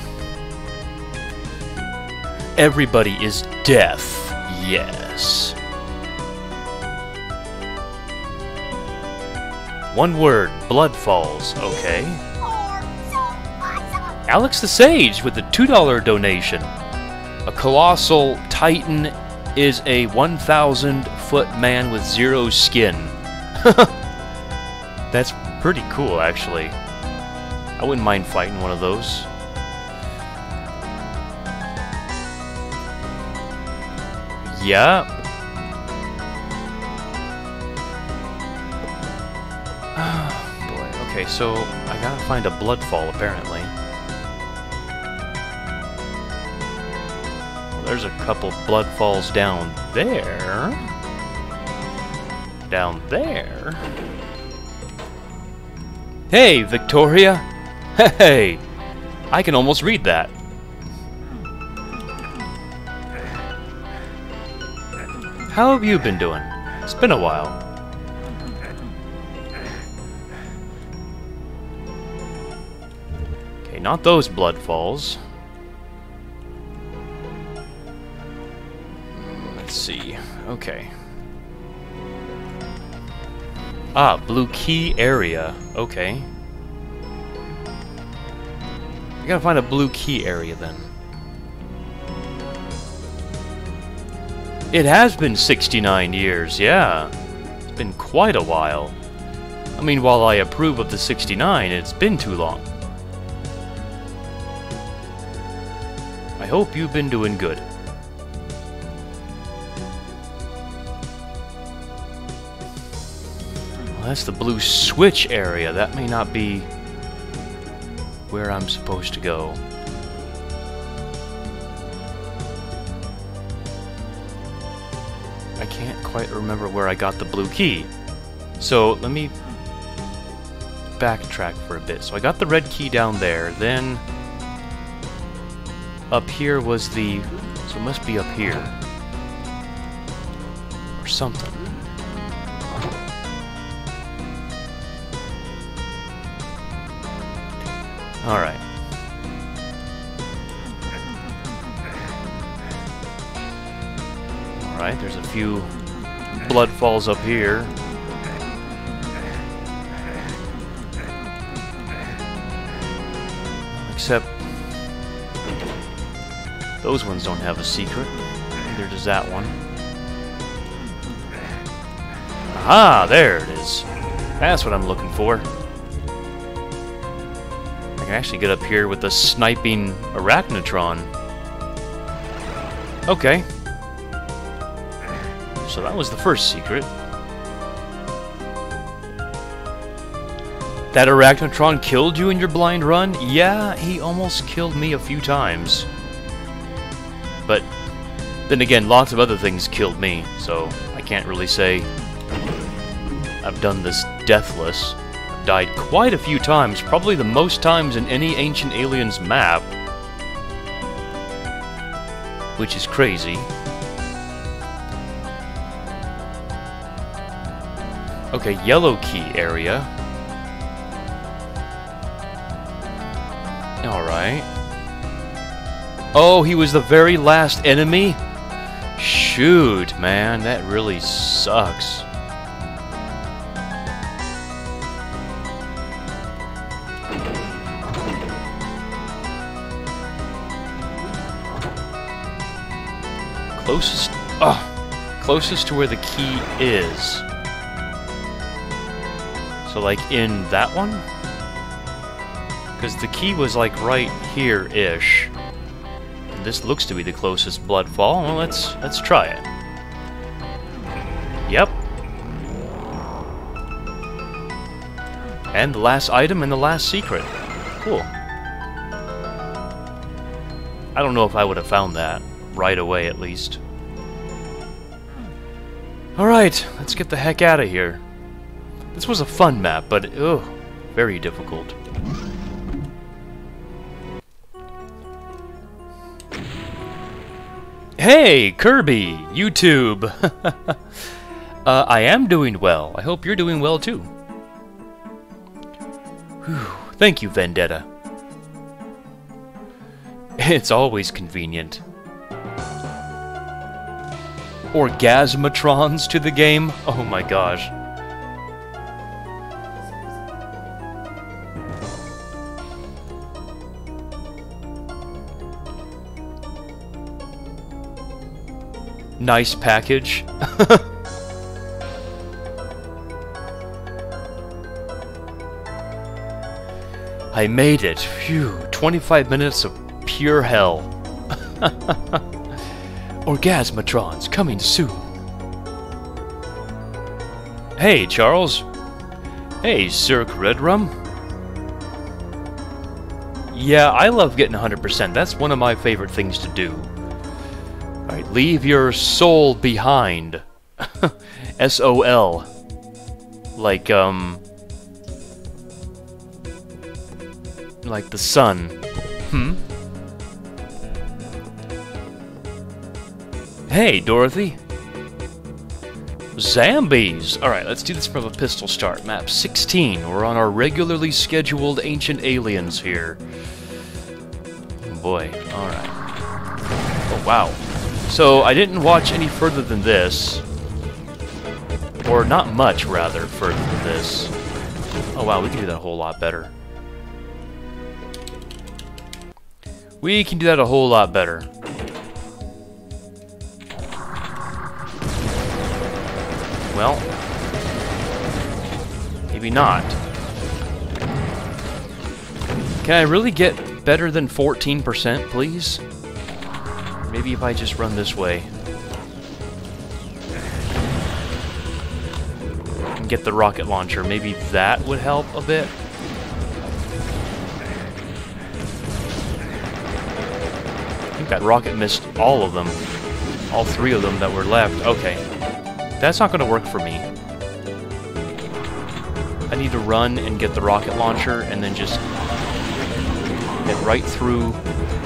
Everybody is deaf, yes. One word, blood falls. Okay. Alex the Sage with the $2 donation. A colossal titan is a 1,000 foot man with zero skin. <laughs> That's pretty cool, actually. I wouldn't mind fighting one of those. Yeah, so I gotta find a bloodfall apparently. Well, there's a couple blood falls down there. Down there. Hey, Victoria! <laughs> Hey! I can almost read that. How have you been doing? It's been a while. Not those blood falls. Let's see. Okay. Ah, blue key area. Okay. I gotta find a blue key area then. It has been 69 years, yeah. It's been quite a while. I mean, while I approve of the 69, it's been too long. I hope you've been doing good. Well, that's the blue switch area. That may not be where I'm supposed to go. I can't quite remember where I got the blue key. So let me backtrack for a bit. So I got the red key down there, then up here was the... so it must be up here. Or something. Alright. Alright, there's a few blood falls up here. Those ones don't have a secret. Neither does that one. Ah, there it is. That's what I'm looking for. I can actually get up here with the sniping arachnotron. Okay. So that was the first secret. That arachnotron killed you in your blind run? Yeah, he almost killed me a few times. Then again, lots of other things killed me, so I can't really say I've done this deathless. I've died quite a few times, probably the most times in any Ancient Aliens map. Which is crazy. Okay, yellow key area. Alright. Oh, he was the very last enemy? Shoot, man, that really sucks. Closest, oh, closest to where the key is. So like in that one? Because the key was like right here-ish. This looks to be the closest blood fall. Well, let's let's try it. Yep. And the last item and the last secret. Cool. I don't know if I would have found that right away, at least. Alright, let's get the heck out of here. This was a fun map, but, ugh, very difficult. Hey, Kirby! YouTube! <laughs> uh, I am doing well. I hope you're doing well, too. Whew. Thank you, Vendetta. <laughs> It's always convenient. Orgasmatrons to the game? Oh my gosh. Nice package. <laughs> I made it. Phew. 25 minutes of pure hell. <laughs> Orgasmatrons coming soon. Hey, Charles. Hey, Cirque Redrum. Yeah, I love getting 100%. That's one of my favorite things to do. Leave your soul behind. <laughs> S-O-L. Like, um... Like the sun. Hmm? Hey, Dorothy. Zambies! Alright, let's do this from a pistol start. Map 16. We're on our regularly scheduled Ancient Aliens here. Oh boy. Alright. Oh, wow. So, I didn't watch any further than this. Or not much, rather, further than this. Oh wow, we can do that a whole lot better. We can do that a whole lot better. Well, maybe not. Can I really get better than 14%, please? Maybe if I just run this way. And get the rocket launcher, maybe that would help a bit? I think that rocket missed all of them. All three of them that were left. Okay. That's not going to work for me. I need to run and get the rocket launcher and then just get right through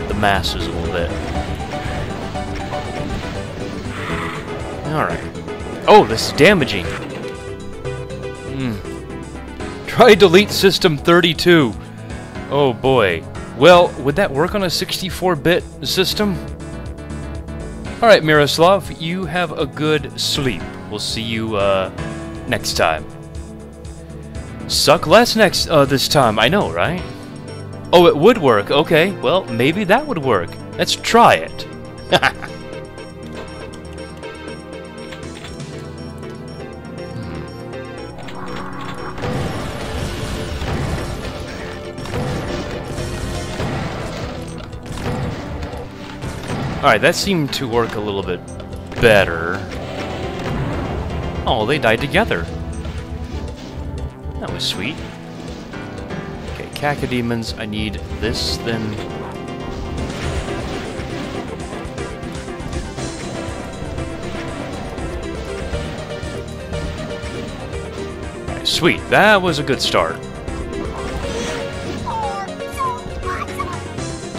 the masses a little bit. Alright. Oh, this is damaging. Hmm. Try delete system 32. Oh boy. Well, would that work on a 64-bit system? Alright, Miroslav, you have a good sleep. We'll see you, uh, next time. Suck less next, uh, this time. I know, right? Oh, it would work. Okay, well, maybe that would work. Let's try it. <laughs> Alright, that seemed to work a little bit better. Oh, they died together. That was sweet. Okay, cacodemons, I need this, then... Alright, sweet. That was a good start.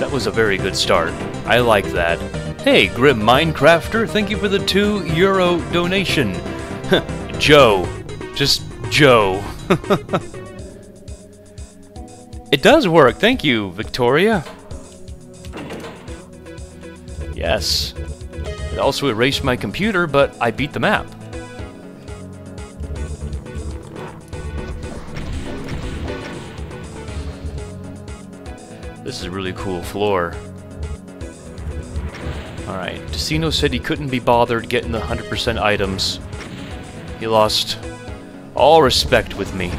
That was a very good start. I like that. Hey, Grim Minecrafter, thank you for the 2 euro donation. <laughs> Joe. Just Joe. <laughs> it does work, thank you, Victoria. Yes. It also erased my computer, but I beat the map. This is a really cool floor. Decino said he couldn't be bothered getting the 100% items. He lost all respect with me.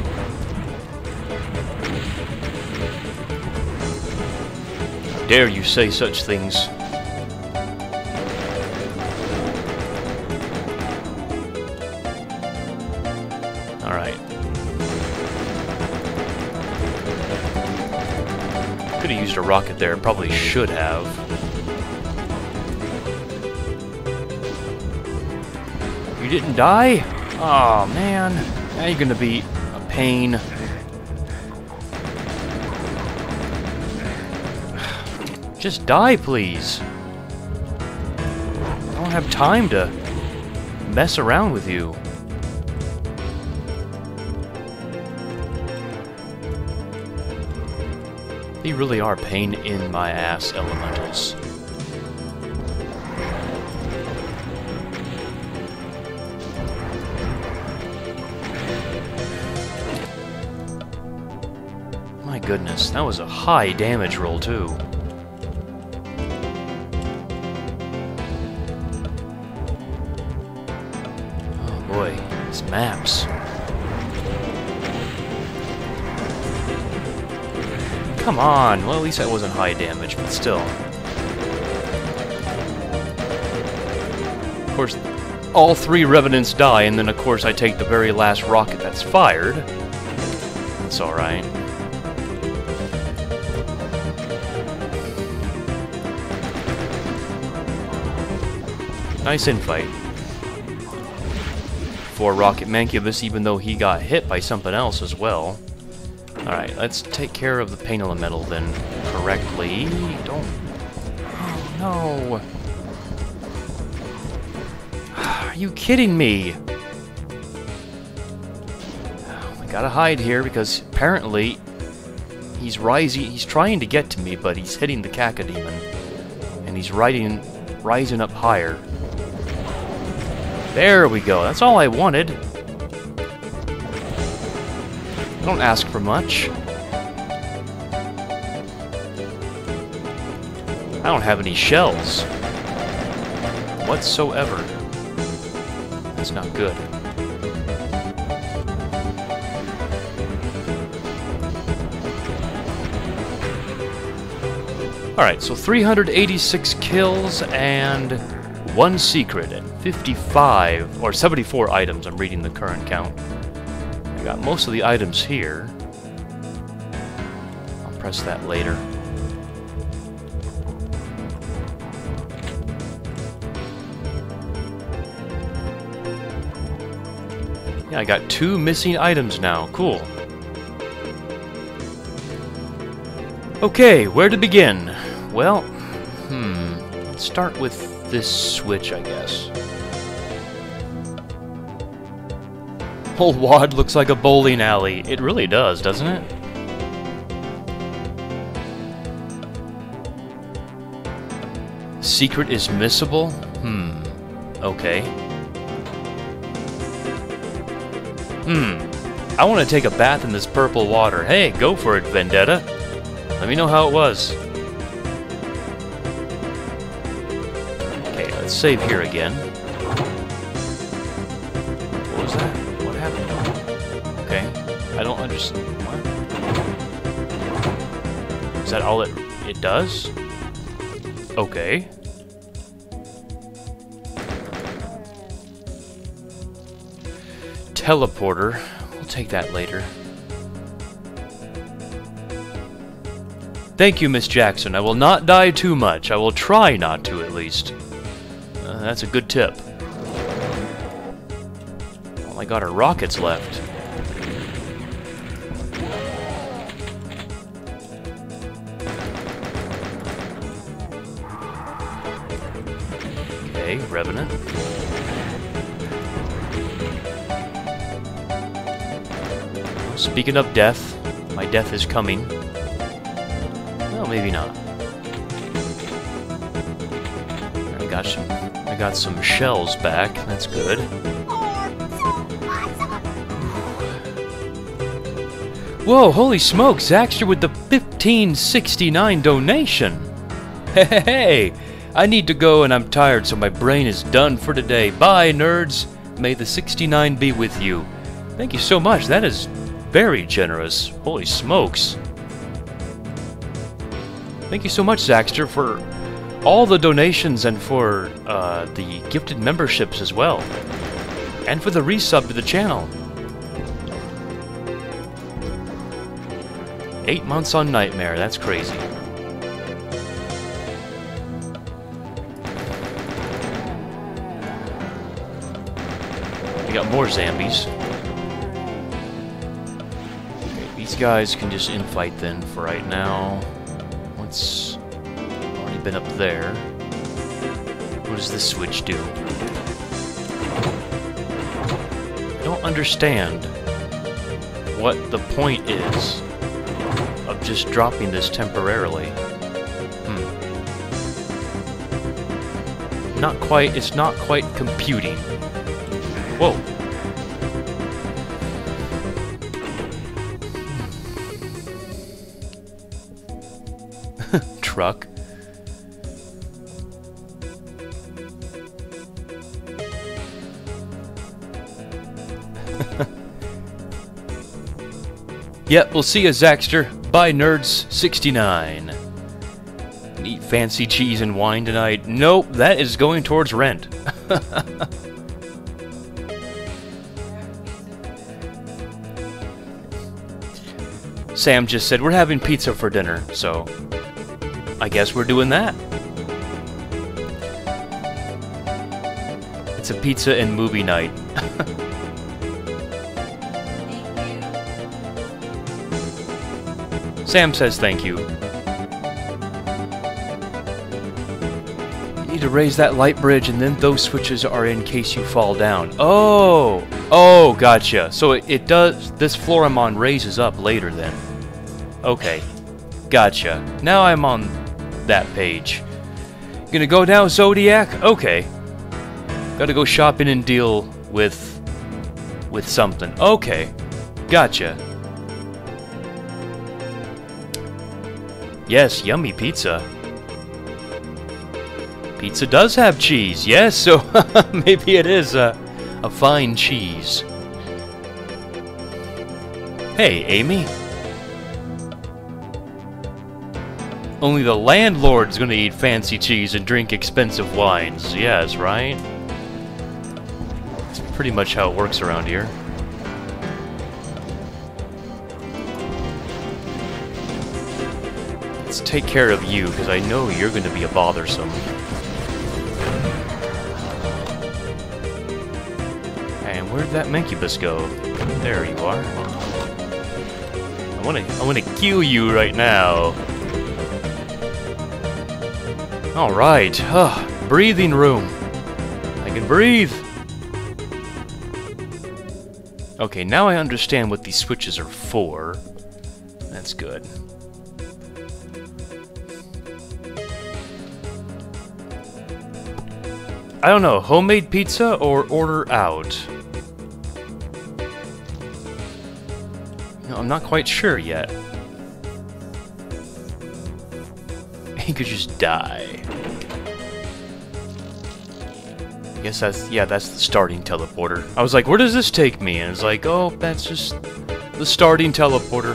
Dare you say such things? Alright. Could have used a rocket there, probably should have. Didn't die? Oh man, now you're gonna be a pain. Just die, please. I don't have time to mess around with you. They really are pain in my ass elementals. Goodness, that was a high damage roll too. Oh boy, these maps. Come on! Well, at least that wasn't high damage, but still. Of course, all three Revenants die, and then of course I take the very last rocket that's fired. That's alright. Nice infight. For Rocket Mancubus, even though he got hit by something else as well. Alright, let's take care of the pain elemental then correctly. Don't... Oh, no! <sighs> Are you kidding me? <sighs> I gotta hide here because apparently he's rising, he's trying to get to me, but he's hitting the Cacodemon. And he's riding, rising up higher. There we go, that's all I wanted. Don't ask for much. I don't have any shells. Whatsoever. That's not good. Alright, so 386 kills and one secret and 55 or 74 items. I'm reading the current count. I got most of the items here. I'll press that later. Yeah, I got two missing items now. Cool. Okay, where to begin? Well, hmm, let's start with this switch, I guess. Whole wad looks like a bowling alley. It really does, doesn't it? Secret is missable? Hmm. Okay. Hmm. I want to take a bath in this purple water. Hey, go for it, Vendetta. Let me know how it was. Let's save here again. What was that? What happened? Okay. I don't understand. What? Is that all it, it does? Okay. Teleporter. We'll take that later. Thank you, Miss Jackson. I will not die too much. I will try not to, at least. That's a good tip. I got our rockets left. Okay, Revenant. Speaking of death, my death is coming. Well, maybe not. I got some shells back. That's good. Whoa! Holy smoke! Zaxter with the 1569 donation. <laughs> Hey, hey, hey! I need to go, and I'm tired, so my brain is done for today. Bye, nerds. May the 69 be with you. Thank you so much. That is very generous. Holy smokes. Thank you so much, Zaxter, for all the donations and for uh, the gifted memberships as well. And for the resub to the channel. Eight months on Nightmare, that's crazy. We got more zombies. Okay, these guys can just infight then for right now. Up there? What does this switch do? I don't understand what the point is of just dropping this temporarily. Hmm. Not quite, it's not quite computing. Whoa. <laughs> Truck. Yep, we'll see you, Zaxter. Bye, nerds. 69. Eat fancy cheese and wine tonight. Nope, that is going towards rent. <laughs> Sam just said, we're having pizza for dinner, so I guess we're doing that. It's a pizza and movie night. <laughs> Sam says thank you. You need to raise that light bridge and then those switches are in case you fall down. Oh! Oh, gotcha. So it, it does... This floor I'm on raises up later then. Okay. Gotcha. Now I'm on that page. Gonna go now, Zodiac? Okay. Gotta go shopping and deal with... with something. Okay. Gotcha. Yes, yummy pizza. Pizza does have cheese, yes, so <laughs> maybe it is a, a fine cheese. Hey, Amy. Only the landlord's gonna eat fancy cheese and drink expensive wines. Yes, right? That's pretty much how it works around here. Let's take care of you, because I know you're gonna be a bothersome. And where'd that Mancubus go? There you are. I wanna I wanna kill you right now. Alright, huh, breathing room. I can breathe. Okay, now I understand what these switches are for. That's good. I don't know, homemade pizza or order out? No, I'm not quite sure yet. <laughs> He could just die. I guess that's, yeah, that's the starting teleporter. I was like, where does this take me? And it's like, oh, that's just the starting teleporter.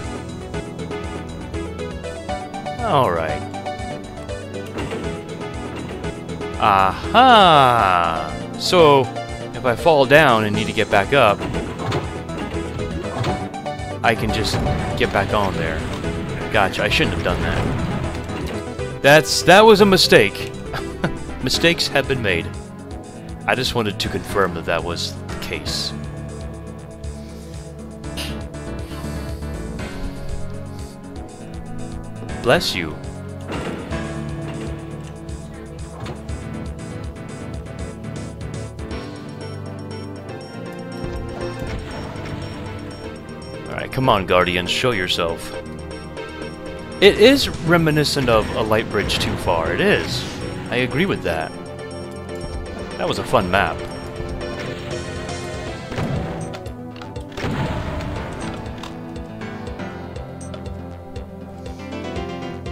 Alright. Aha! So, if I fall down and need to get back up, I can just get back on there. Gotcha, I shouldn't have done that. That's, that was a mistake. <laughs> Mistakes have been made. I just wanted to confirm that that was the case. Bless you. Come on, Guardians, show yourself. It is reminiscent of a light bridge too far, it is. I agree with that. That was a fun map.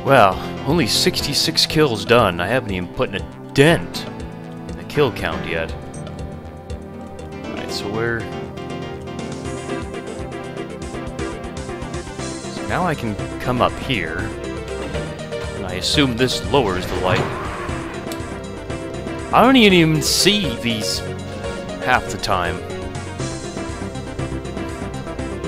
Well, only 66 kills done. I haven't even put in a dent in the kill count yet. Alright, so where... now I can come up here. And I assume this lowers the light. I don't even see these half the time.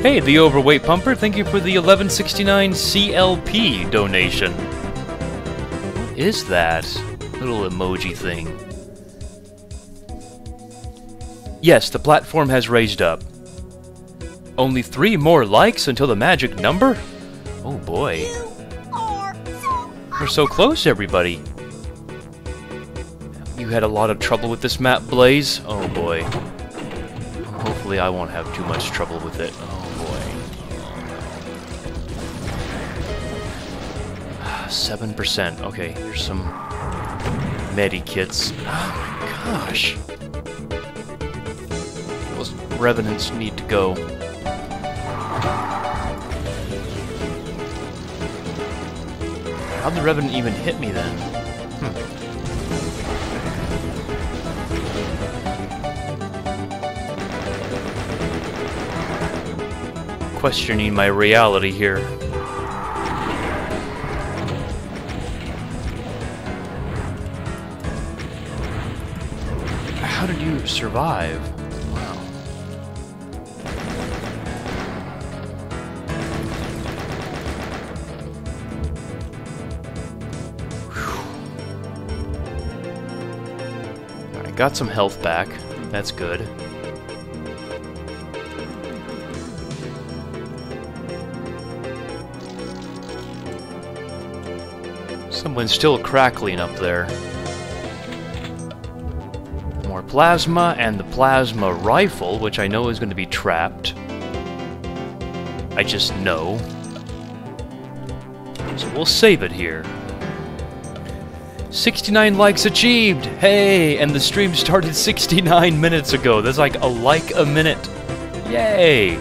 Hey, the overweight pumper, thank you for the 1169 CLP donation. What is that little emoji thing? Yes, the platform has raised up. Only three more likes until the magic number? Boy. So We're so close, everybody. You had a lot of trouble with this map, Blaze? Oh boy. Hopefully I won't have too much trouble with it. Oh boy. <sighs> Seven percent. Okay, here's some medi kits. <gasps> Oh my gosh. Those revenants need to go. How'd the revenant even hit me then? Hmm. questioning my reality here. How did you survive? Got some health back. That's good. Someone's still crackling up there. More plasma and the plasma rifle, which I know is going to be trapped. I just know. So we'll save it here. 69 likes achieved! Hey! And the stream started 69 <laughs> minutes ago. That's like a like a minute. Yay!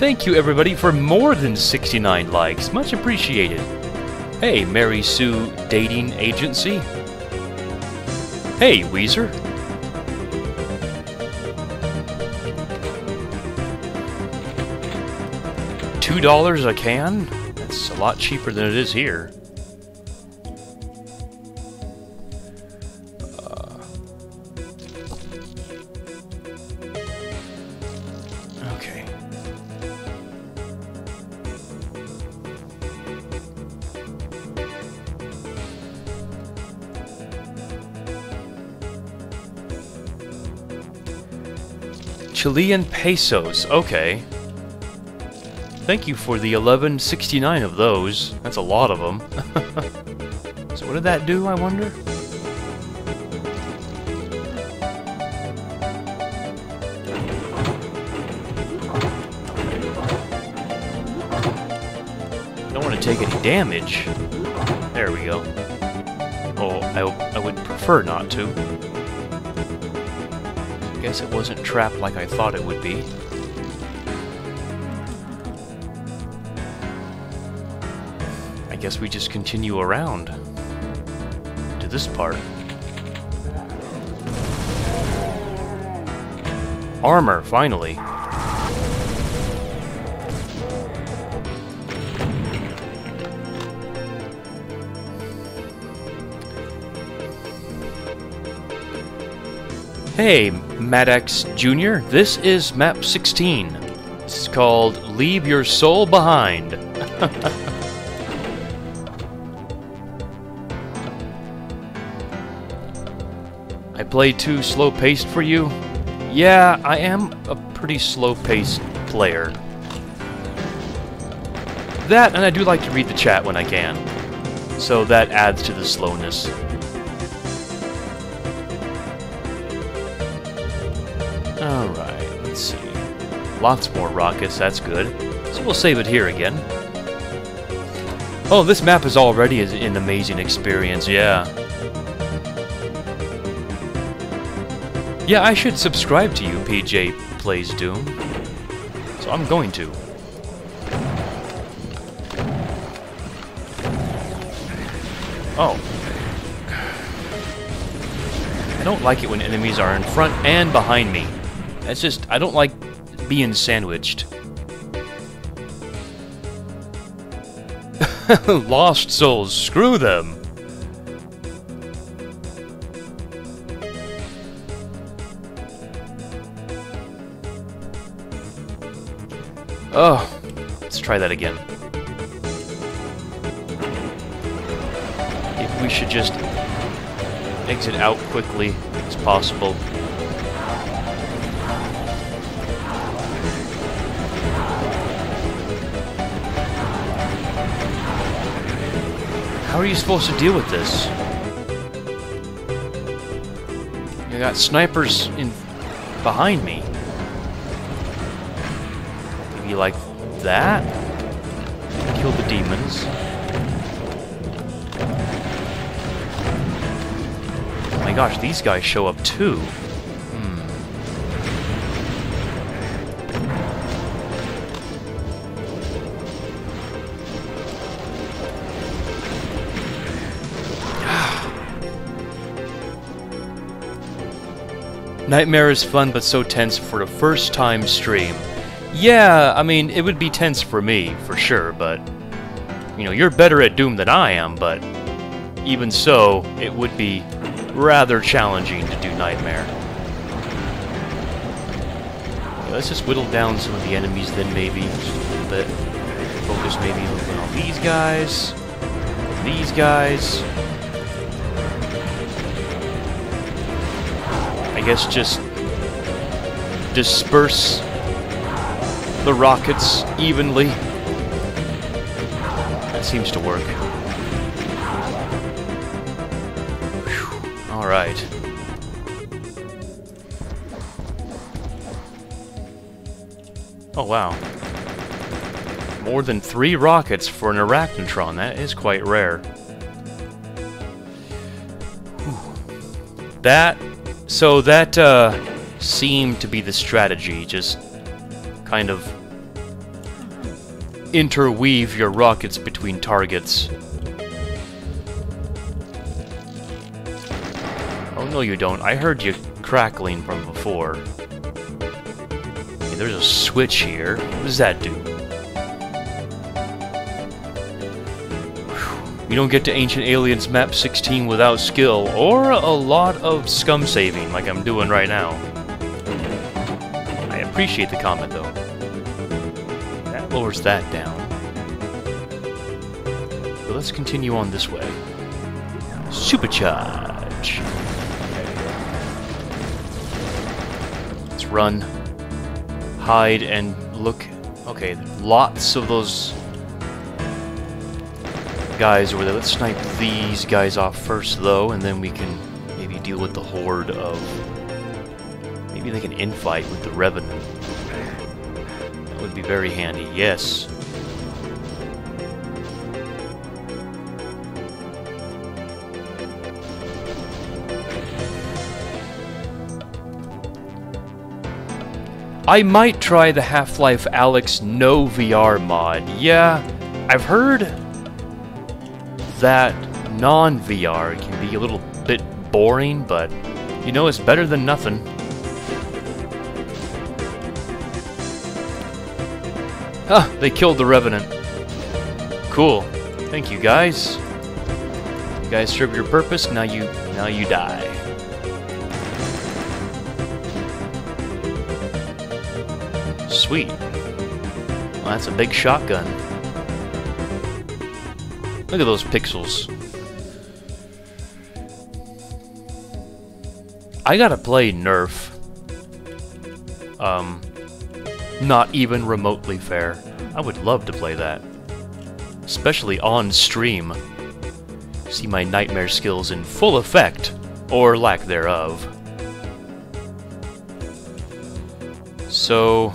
Thank you everybody for more than 69 likes. Much appreciated. Hey, Mary Sue Dating Agency. Hey, Weezer. Two dollars a can? That's a lot cheaper than it is here. Chilean pesos, okay. Thank you for the 1169 of those. That's a lot of them. <laughs> so what did that do, I wonder? Don't want to take any damage. There we go. Oh, I, I would prefer not to. Guess it wasn't trapped like I thought it would be. I guess we just continue around to this part. Armor, finally. Hey, Maddox Jr., this is map 16. It's called Leave Your Soul Behind. <laughs> I play too slow-paced for you? Yeah, I am a pretty slow-paced player. That, and I do like to read the chat when I can. So that adds to the slowness. Lots more rockets, that's good. So we'll save it here again. Oh, this map is already an amazing experience, yeah. Yeah, I should subscribe to you, PJ Plays Doom. So I'm going to. Oh. I don't like it when enemies are in front and behind me. That's just, I don't like being sandwiched. <laughs> Lost souls, screw them. Oh, let's try that again. If we should just exit out quickly as possible. How are you supposed to deal with this? You got snipers in behind me. Maybe like that? Kill the demons. Oh my gosh, these guys show up too. Nightmare is fun but so tense for a first time stream. Yeah, I mean, it would be tense for me, for sure, but... You know, you're better at Doom than I am, but... Even so, it would be rather challenging to do Nightmare. Yeah, let's just whittle down some of the enemies then, maybe, just a little bit. Focus maybe a little bit on these guys, these guys. Guess just disperse the rockets evenly. That seems to work. Alright. Oh wow. More than three rockets for an arachnotron. That is quite rare. That... So that, uh, seemed to be the strategy. Just kind of interweave your rockets between targets. Oh, no you don't. I heard you crackling from before. There's a switch here. What does that do? Don't get to Ancient Aliens Map 16 without skill, or a lot of scum saving, like I'm doing right now. I appreciate the comment, though. That lowers that down. But let's continue on this way. Supercharge! Let's run, hide, and look. Okay, lots of those guys over there. Let's snipe these guys off first, though, and then we can maybe deal with the horde of... Maybe they can infight with the Revenant. That would be very handy, yes. I might try the Half-Life Alyx No VR mod. Yeah, I've heard that non-VR can be a little bit boring, but you know it's better than nothing. Ah, they killed the Revenant. Cool. Thank you guys. You guys served your purpose, now you now you die. Sweet. Well, that's a big shotgun. Look at those pixels. I gotta play Nerf. Um, not even remotely fair. I would love to play that. Especially on stream. See my nightmare skills in full effect, or lack thereof. So,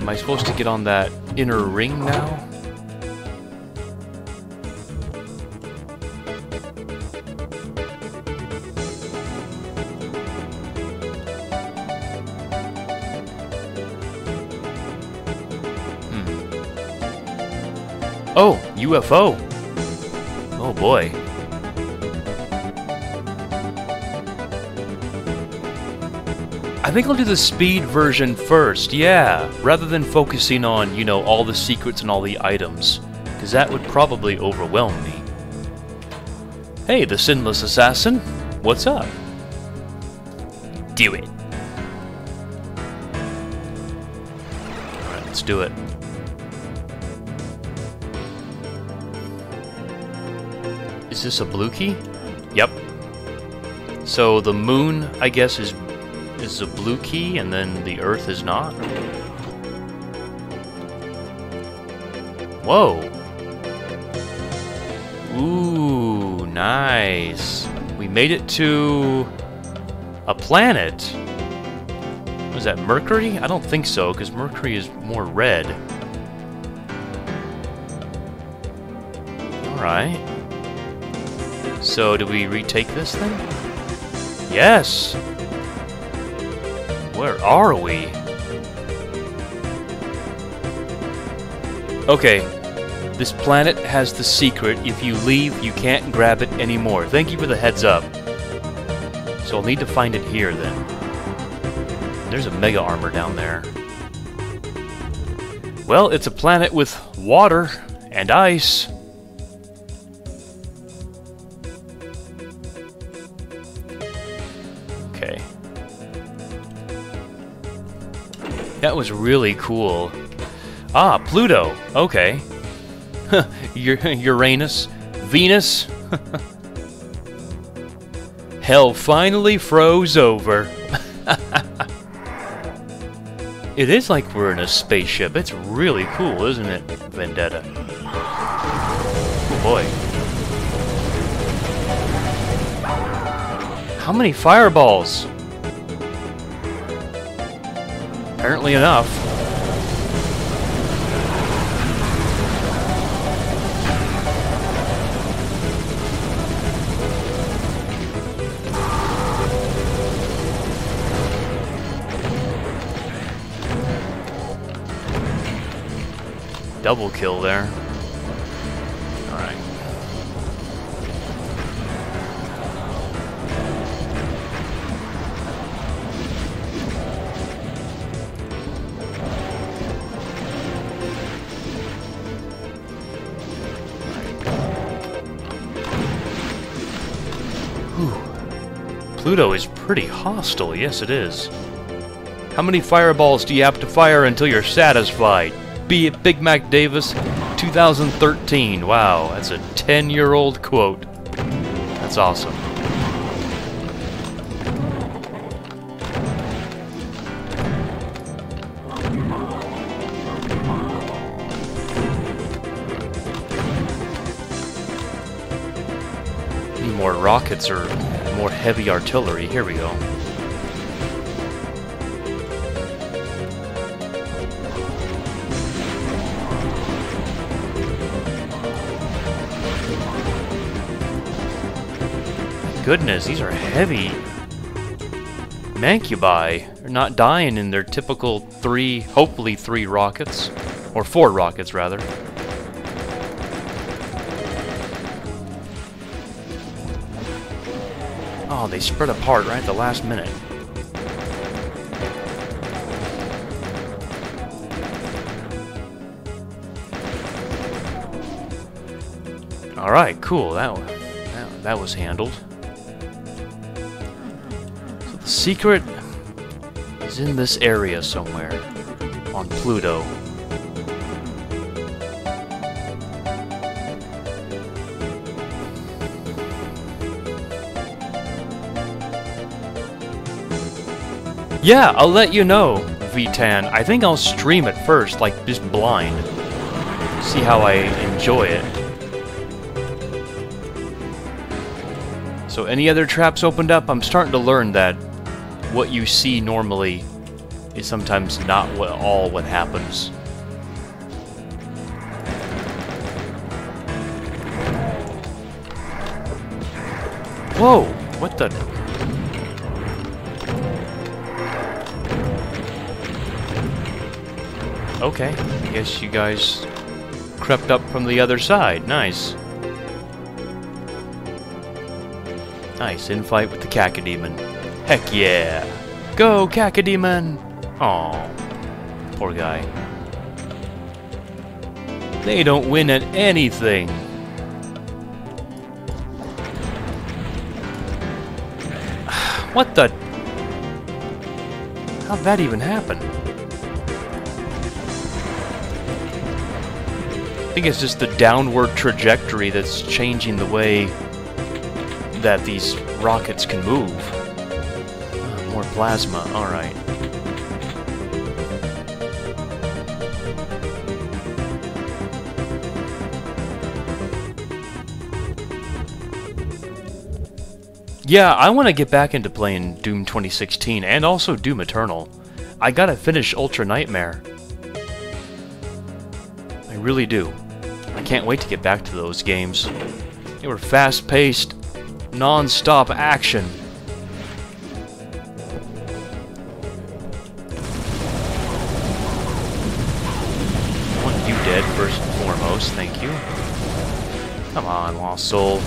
am I supposed to get on that inner ring now? UFO. Oh boy. I think I'll do the speed version first, yeah, rather than focusing on, you know, all the secrets and all the items, because that would probably overwhelm me. Hey, the Sinless Assassin, what's up? Do it. Alright, let's do it. This a blue key? Yep. So the moon, I guess, is is a blue key, and then the Earth is not. Whoa. Ooh, nice. We made it to a planet. Was that Mercury? I don't think so, because Mercury is more red. Alright. So, do we retake this thing? Yes! Where are we? Okay. This planet has the secret. If you leave, you can't grab it anymore. Thank you for the heads up. So I'll need to find it here, then. There's a mega armor down there. Well, it's a planet with water and ice. That was really cool. Ah, Pluto. Okay. <laughs> Uranus. Venus. <laughs> Hell finally froze over. <laughs> It is like we're in a spaceship. It's really cool, isn't it, Vendetta? Oh boy. How many fireballs? Apparently enough. Double kill there. Pluto is pretty hostile, yes it is. How many fireballs do you have to fire until you're satisfied? Be it Big Mac Davis, 2013. Wow, that's a 10 year old quote. That's awesome. Rockets or more heavy artillery. Here we go. Goodness, these are heavy. Mancubi are not dying in their typical three, hopefully three rockets. Or four rockets, rather. Oh, they spread apart right at the last minute. Alright, cool. That, that, that was handled. So the secret is in this area somewhere. On Pluto. Yeah, I'll let you know, V-Tan. I think I'll stream it first, like just blind. See how I enjoy it. So any other traps opened up, I'm starting to learn that what you see normally is sometimes not what, all what happens. Whoa! What the... Okay, I guess you guys crept up from the other side. Nice. Nice, in fight with the Cacodemon. Heck yeah! Go, Cacodemon! Aw, poor guy. They don't win at anything. <sighs> what the? How'd that even happen? Think it's just the downward trajectory that's changing the way that these rockets can move. Ah, more plasma, alright. Yeah, I want to get back into playing Doom 2016 and also Doom Eternal. I gotta finish Ultra Nightmare. I really do. Can't wait to get back to those games. They were fast-paced, non-stop action. I want you dead first and foremost, thank you. Come on, Lost Soul.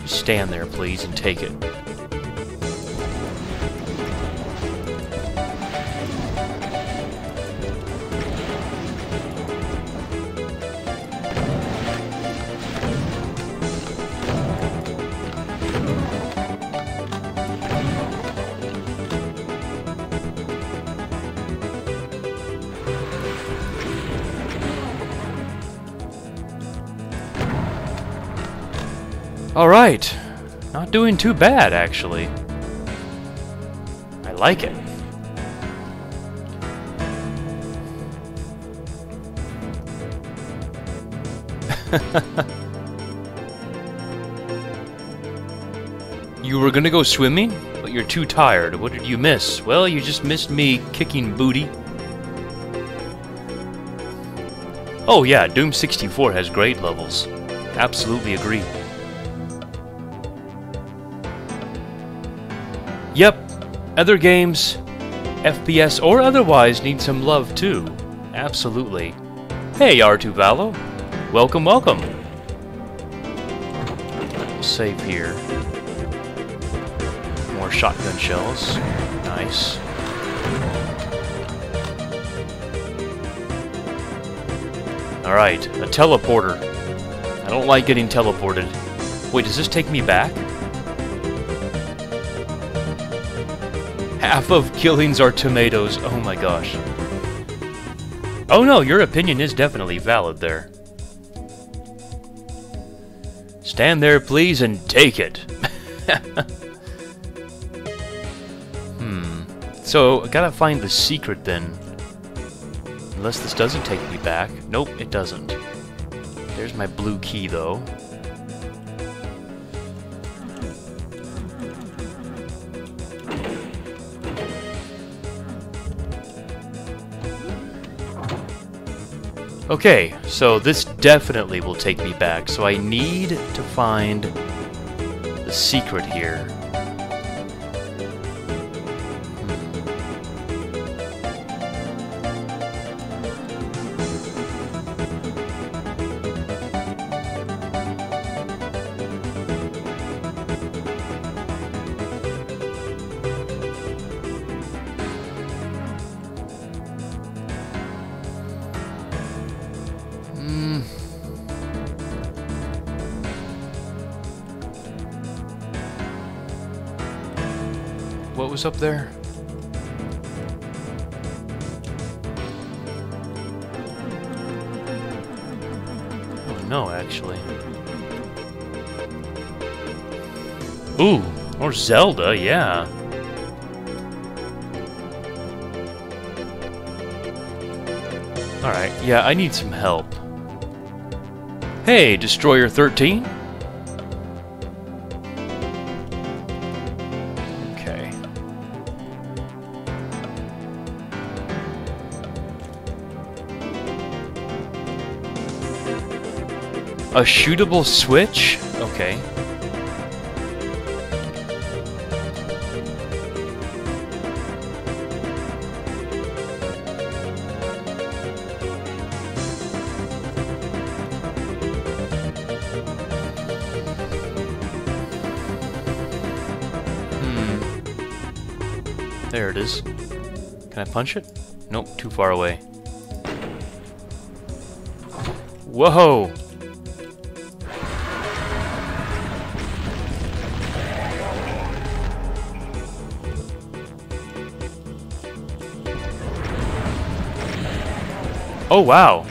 Just stand there, please, and take it. doing too bad, actually. I like it. <laughs> you were gonna go swimming, but you're too tired. What did you miss? Well, you just missed me kicking booty. Oh yeah, Doom 64 has great levels. Absolutely agree. Other games, FPS or otherwise, need some love too. Absolutely. Hey, R2 Valo. Welcome, welcome. Save here. More shotgun shells. Nice. Alright, a teleporter. I don't like getting teleported. Wait, does this take me back? Half of killings are tomatoes. Oh my gosh. Oh no, your opinion is definitely valid there. Stand there, please, and take it. <laughs> hmm. So, I gotta find the secret then. Unless this doesn't take me back. Nope, it doesn't. There's my blue key, though. Okay, so this definitely will take me back, so I need to find the secret here. Up there? Oh no, actually. Ooh, or Zelda, yeah. Alright, yeah, I need some help. Hey, Destroyer 13? A shootable switch? Okay. Hmm. There it is. Can I punch it? Nope, too far away. Whoa! Oh, wow.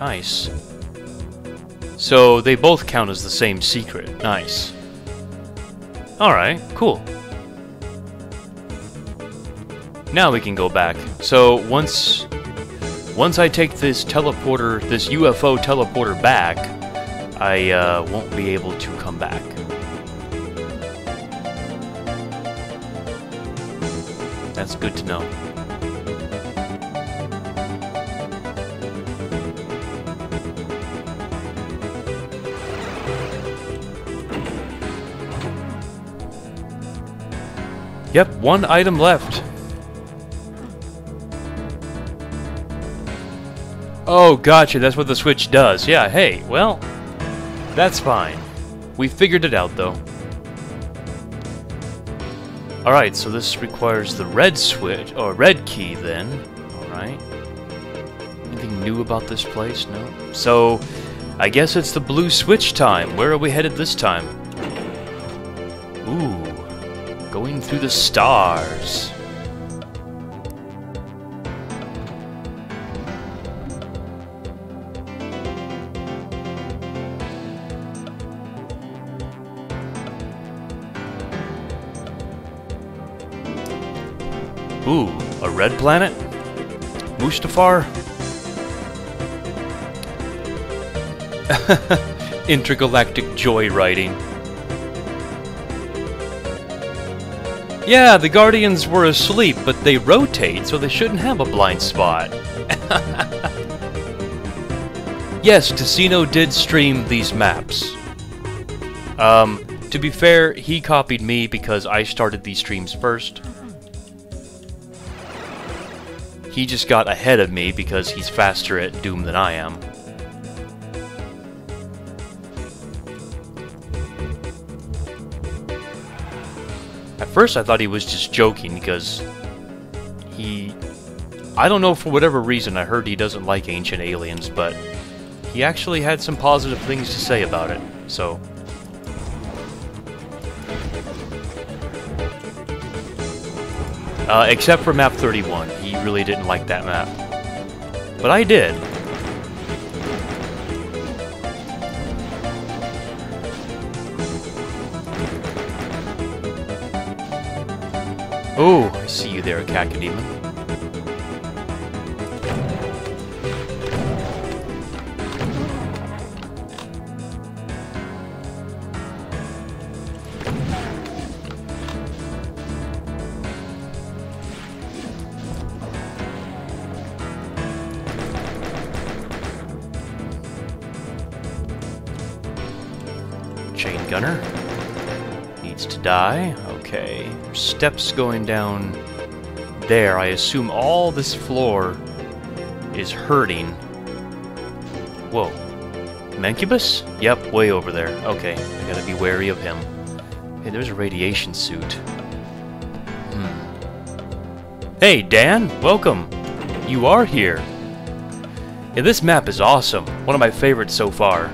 Nice. So they both count as the same secret. Nice. Alright, cool. Now we can go back. So once once I take this teleporter, this UFO teleporter back, I uh, won't be able to come back. Yep, one item left. Oh, gotcha, that's what the switch does. Yeah, hey, well, that's fine. We figured it out, though. Alright, so this requires the red switch, or red key, then. Alright. Anything new about this place? No. So, I guess it's the blue switch time. Where are we headed this time? Through the stars. Ooh, a red planet? Mustafar? <laughs> Intergalactic joyriding. Yeah, the Guardians were asleep, but they rotate, so they shouldn't have a blind spot. <laughs> yes, Decino did stream these maps. Um, to be fair, he copied me because I started these streams first. He just got ahead of me because he's faster at Doom than I am. First I thought he was just joking because he... I don't know for whatever reason I heard he doesn't like Ancient Aliens, but he actually had some positive things to say about it, so... Uh, except for map 31. He really didn't like that map. But I did. Oh, I see you there, Cacodemon. Chain gunner. Needs to die. Okay. Steps going down there. I assume all this floor is hurting. Whoa. Mancubus? Yep, way over there. Okay, I gotta be wary of him. Hey, there's a radiation suit. Hmm. Hey, Dan! Welcome! You are here! Yeah, this map is awesome. One of my favorites so far.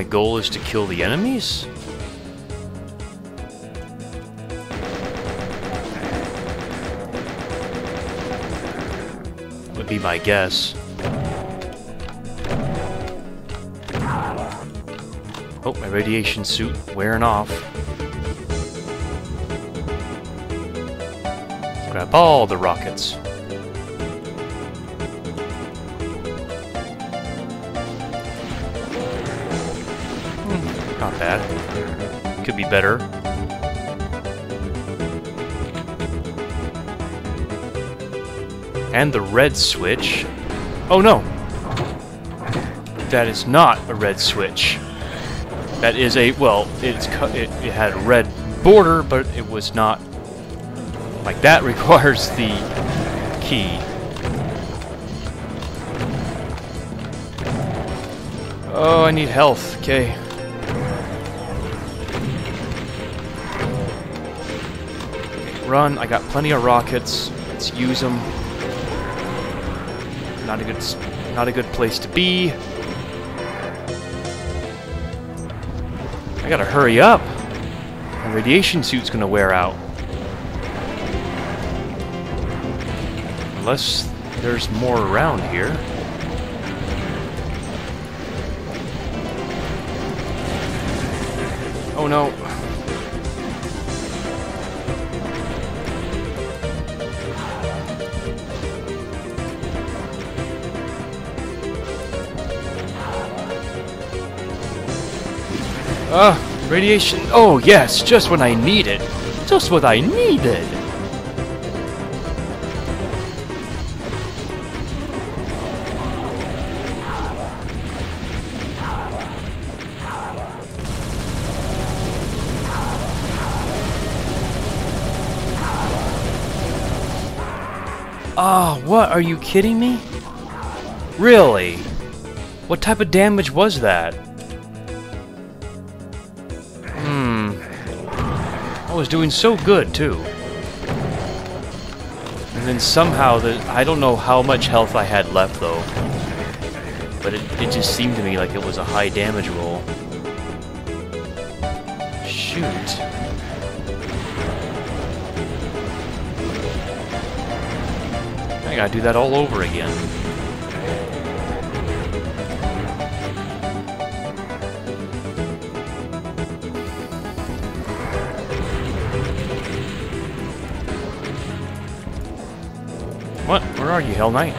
My goal is to kill the enemies? Would be my guess. Oh, my radiation suit wearing off. Grab all the rockets. Better. And the red switch. Oh no! That is not a red switch. That is a, well, it's it, it had a red border, but it was not, like that <laughs> requires the key. Oh, I need health, okay. Run, I got plenty of rockets, let's use them. Not a good, not a good place to be. I gotta hurry up. My radiation suit's gonna wear out. Unless there's more around here. Radiation. Oh, yes, just when I need it. Just what I needed. Ah, what? Are you kidding me? Really? What type of damage was that? Doing so good, too. And then somehow, the, I don't know how much health I had left, though. But it, it just seemed to me like it was a high damage roll. Shoot. I gotta do that all over again. Where are you, Hell Knight?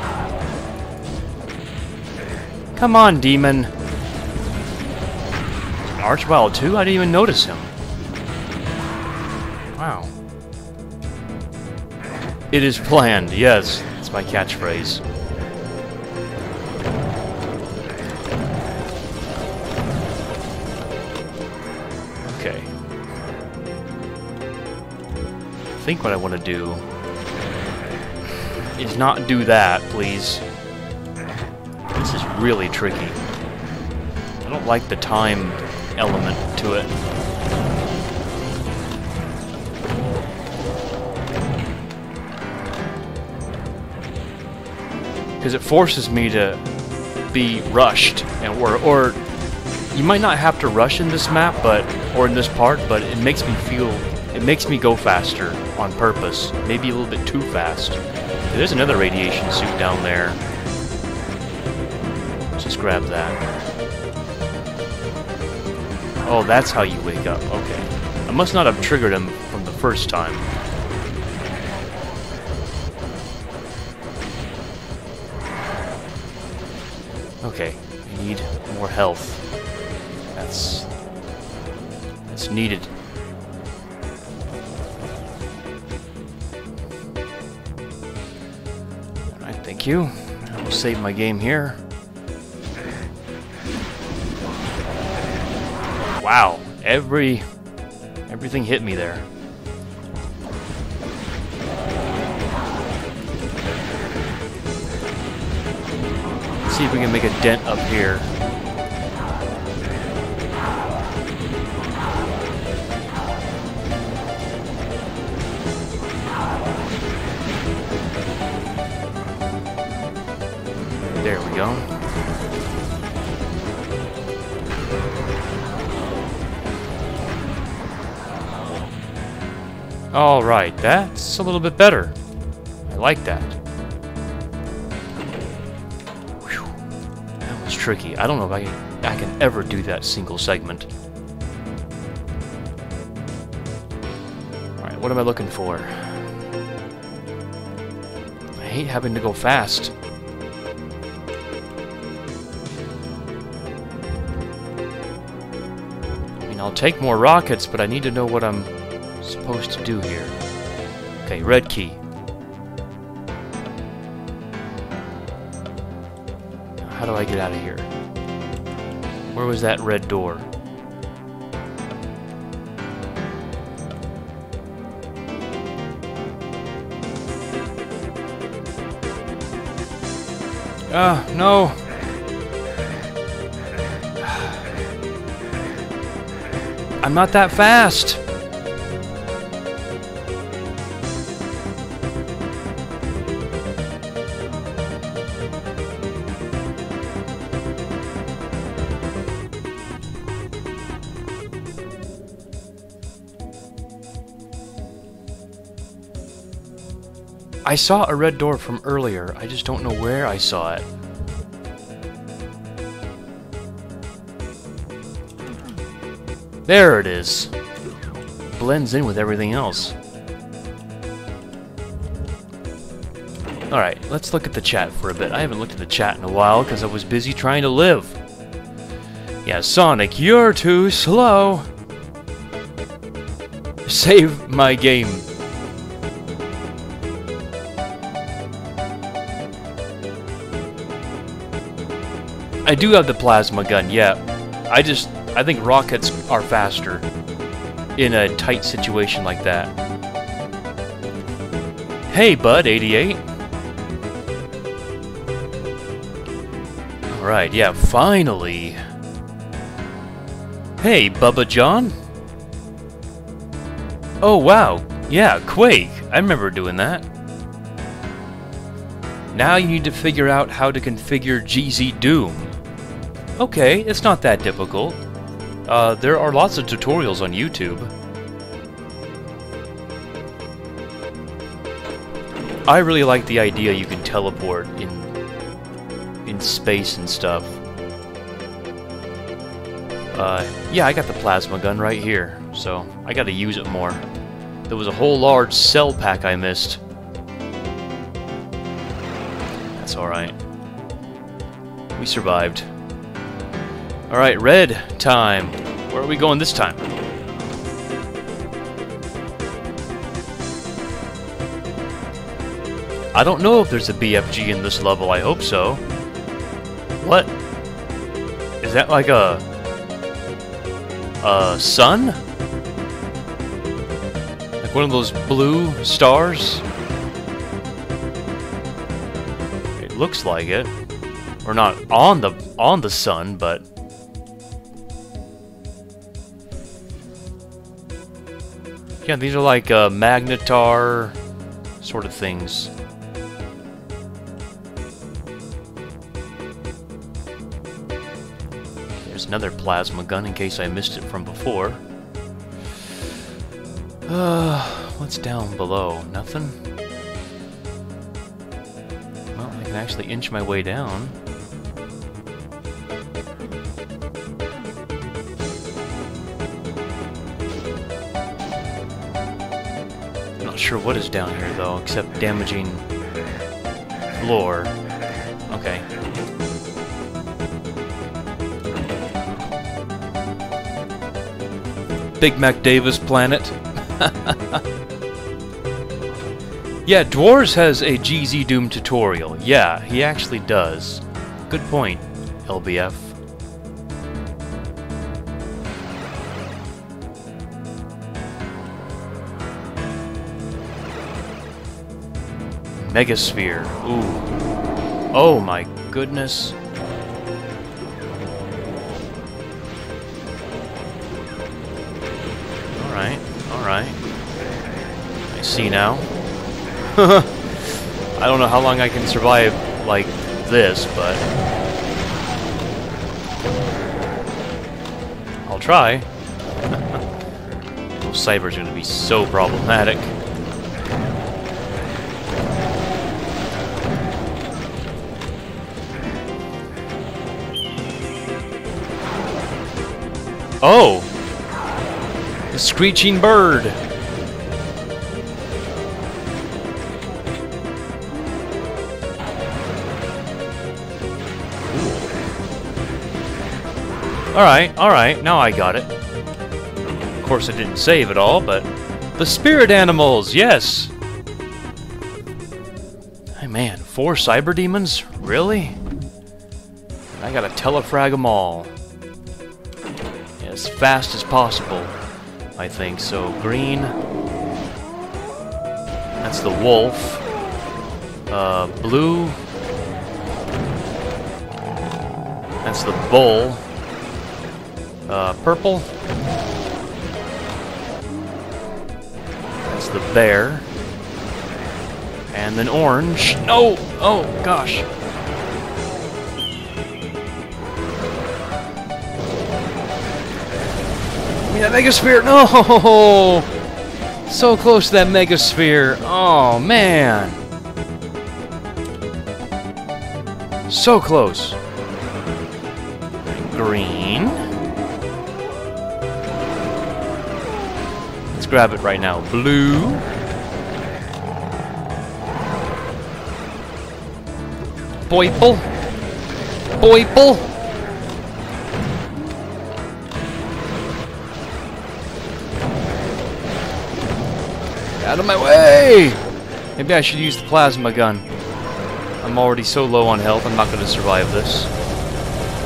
Come on, demon. arch-vile too? I didn't even notice him. Wow. It is planned, yes. It's my catchphrase. Okay. I think what I want to do is not do that, please. This is really tricky. I don't like the time element to it. Because it forces me to be rushed, and or, or you might not have to rush in this map, but or in this part, but it makes me feel, it makes me go faster on purpose, maybe a little bit too fast. There's another radiation suit down there. Let's just grab that. Oh, that's how you wake up. Okay. I must not have triggered him from the first time. Okay, I need more health. That's... That's needed. Thank you. I'll save my game here. Wow, every... Everything hit me there. Let's see if we can make a dent up here. Alright, that's a little bit better. I like that. Whew. That was tricky. I don't know if I can, I can ever do that single segment. Alright, what am I looking for? I hate having to go fast. I mean, I'll take more rockets, but I need to know what I'm supposed to do here. Okay, red key. How do I get out of here? Where was that red door? Ah, uh, no. I'm not that fast. I saw a red door from earlier. I just don't know where I saw it. There it is. Blends in with everything else. Alright, let's look at the chat for a bit. I haven't looked at the chat in a while because I was busy trying to live. Yeah, Sonic, you're too slow. Save my game. I do have the plasma gun, yeah. I just, I think rockets are faster in a tight situation like that. Hey, bud, 88. Alright, yeah, finally. Hey, Bubba John. Oh, wow. Yeah, Quake. I remember doing that. Now you need to figure out how to configure GZ Doom. Okay, it's not that difficult. Uh, there are lots of tutorials on YouTube. I really like the idea you can teleport in in space and stuff. Uh, yeah, I got the plasma gun right here, so I gotta use it more. There was a whole large cell pack I missed. That's alright. We survived. Alright, red time. Where are we going this time? I don't know if there's a BFG in this level, I hope so. What? Is that like a... A sun? Like one of those blue stars? It looks like it. Or not on the on the sun, but Yeah, these are like uh, magnetar sort of things. There's another plasma gun in case I missed it from before. Uh, what's down below? Nothing? Well, I can actually inch my way down. Sure what is down here though, except damaging floor. Okay. Big Mac Davis planet. <laughs> yeah, Dwarves has a GZ Doom tutorial. Yeah, he actually does. Good point, LBF. Megasphere. Ooh. Oh my goodness. Alright, alright. I see now. <laughs> I don't know how long I can survive like this, but... I'll try. <laughs> Those cybers are going to be so problematic. Oh! The screeching bird! Alright, alright, now I got it. Of course I didn't save it all, but... The spirit animals, yes! Hey man, four cyber demons? Really? I gotta telefrag them all fast as possible, I think. So green, that's the wolf. Uh, blue, that's the bull. Uh, purple, that's the bear. And then orange. No! Oh, gosh. That Megasphere! No! <laughs> So close to that Megasphere. Oh, man. So close. Green. Let's grab it right now. Blue. Boiple. Boiple. Out of my way! Maybe I should use the plasma gun. I'm already so low on health, I'm not going to survive this.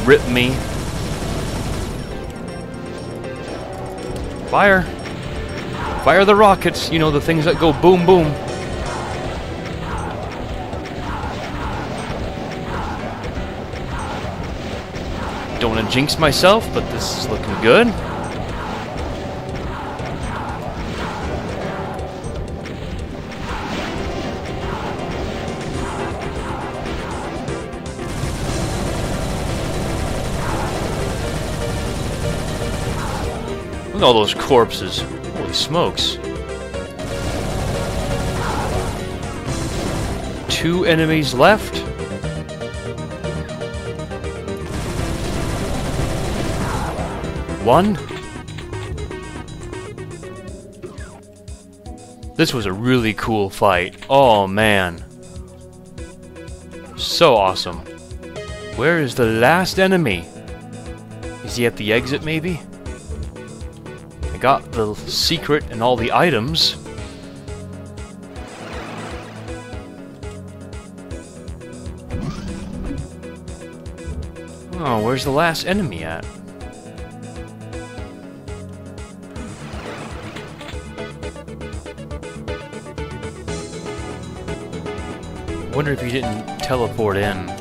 Rip me. Fire! Fire the rockets! You know, the things that go boom boom. Don't want to jinx myself, but this is looking good. Look at all those corpses. Holy smokes. Two enemies left. One. This was a really cool fight. Oh man. So awesome. Where is the last enemy? Is he at the exit maybe? Got the secret and all the items. Oh, where's the last enemy at? Wonder if you didn't teleport in.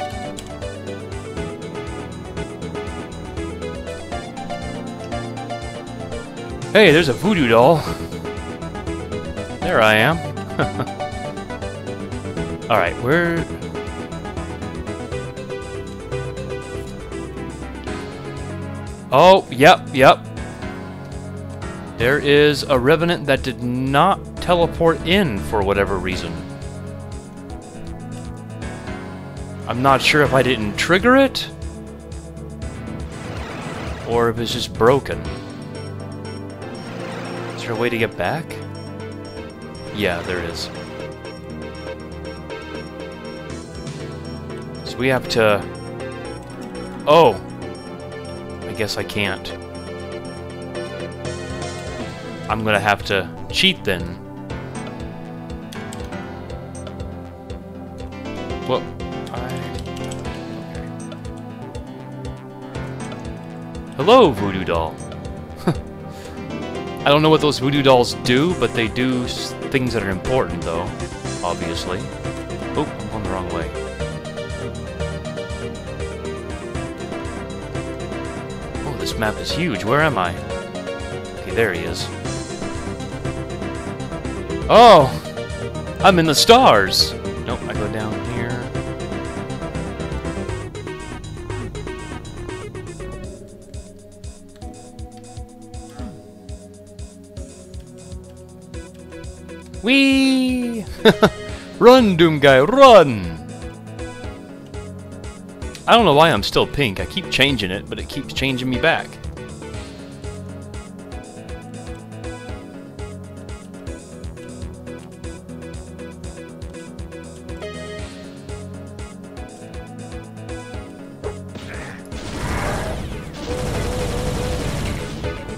Hey, there's a voodoo doll. There I am. <laughs> Alright, where... Oh, yep, yep. There is a Revenant that did not teleport in for whatever reason. I'm not sure if I didn't trigger it, or if it's just broken. There a way to get back? Yeah, there is. So we have to... Oh! I guess I can't. I'm gonna have to cheat then. Well, I... Hello, Voodoo Doll. I don't know what those voodoo dolls do, but they do things that are important, though, obviously. Oh, I'm going the wrong way. Oh, this map is huge. Where am I? Okay, there he is. Oh! I'm in the stars! Nope, I go down <laughs> run, Doom Guy, run! I don't know why I'm still pink. I keep changing it, but it keeps changing me back.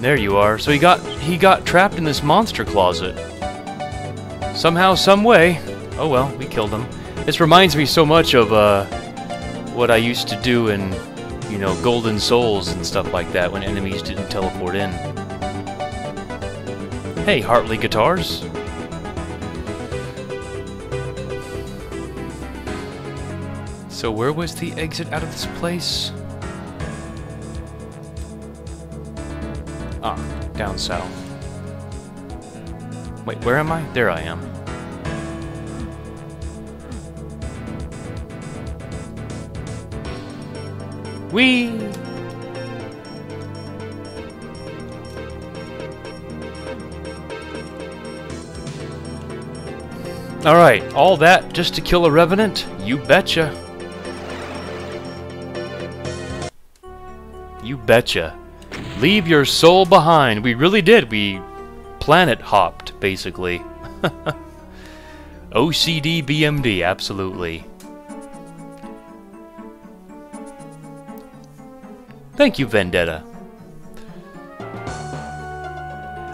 There you are. So he got he got trapped in this monster closet. Somehow, some way. Oh well, we killed them. This reminds me so much of uh, what I used to do in, you know, Golden Souls and stuff like that when enemies didn't teleport in. Hey, Hartley Guitars. So where was the exit out of this place? Ah, down south. Wait, where am I? There I am. Whee! Alright, all that just to kill a Revenant? You betcha. You betcha. Leave your soul behind. We really did. We planet hopped, basically. <laughs> OCD BMD, absolutely. Thank you, Vendetta.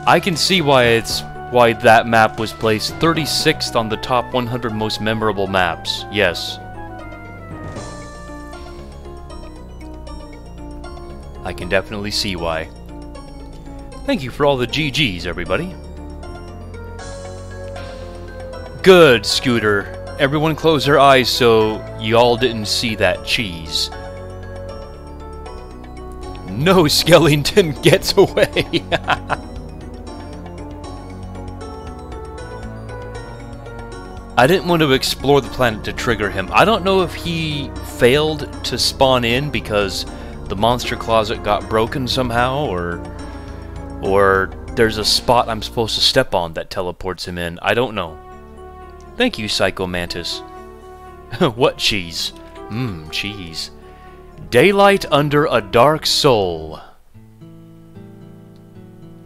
I can see why it's why that map was placed 36th on the top 100 most memorable maps. Yes. I can definitely see why. Thank you for all the GGs, everybody. Good, Scooter. Everyone close their eyes so y'all didn't see that cheese. No, <laughs> Skellington gets away! <laughs> I didn't want to explore the planet to trigger him. I don't know if he failed to spawn in because the monster closet got broken somehow, or Or there's a spot I'm supposed to step on that teleports him in. I don't know. Thank you, Psycho Mantis. <laughs> what cheese? Mmm, cheese. Daylight under a dark soul.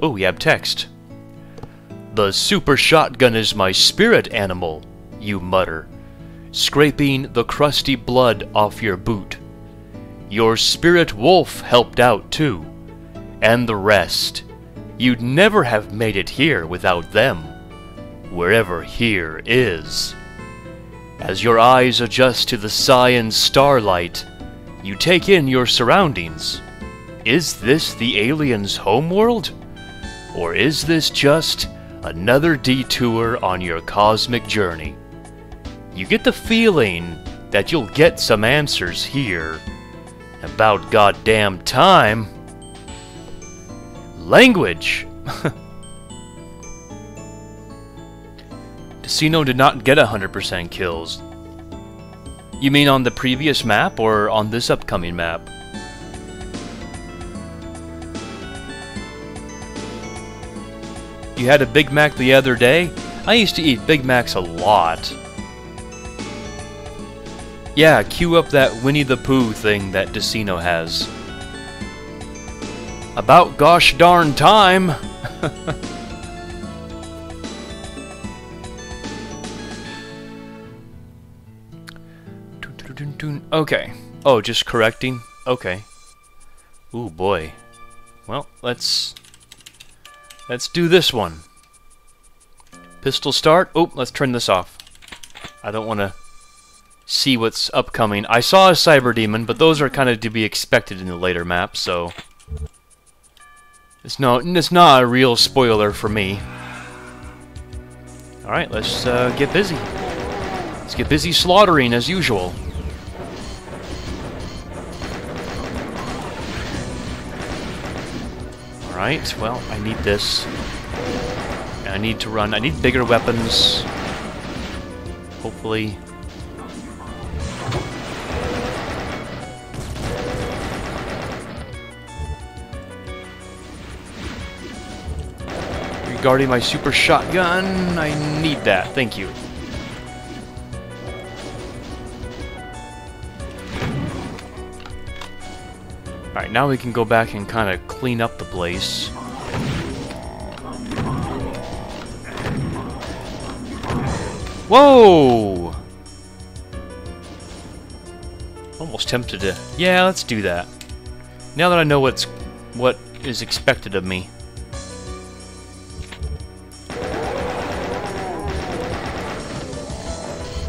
Oh, we have text. The super shotgun is my spirit animal, you mutter, scraping the crusty blood off your boot. Your spirit wolf helped out too, and the rest. You'd never have made it here without them, wherever here is. As your eyes adjust to the cyan starlight, you take in your surroundings. Is this the alien's homeworld? Or is this just another detour on your cosmic journey? You get the feeling that you'll get some answers here. About goddamn time. Language! <laughs> Decino did not get 100% kills. You mean on the previous map or on this upcoming map? You had a Big Mac the other day? I used to eat Big Macs a lot. Yeah, cue up that Winnie the Pooh thing that Decino has. About gosh darn time! <laughs> okay. Oh, just correcting? Okay. Ooh, boy. Well, let's... Let's do this one. Pistol start. Oh, let's turn this off. I don't want to see what's upcoming. I saw a Cyber Demon, but those are kind of to be expected in the later map, so... It's, no, it's not a real spoiler for me. Alright, let's uh, get busy. Let's get busy slaughtering as usual. Alright, well, I need this. And I need to run. I need bigger weapons. Hopefully. Regarding my super shotgun, I need that. Thank you. Alright, now we can go back and kind of clean up the place. Whoa! Almost tempted to... Yeah, let's do that. Now that I know what's what is expected of me.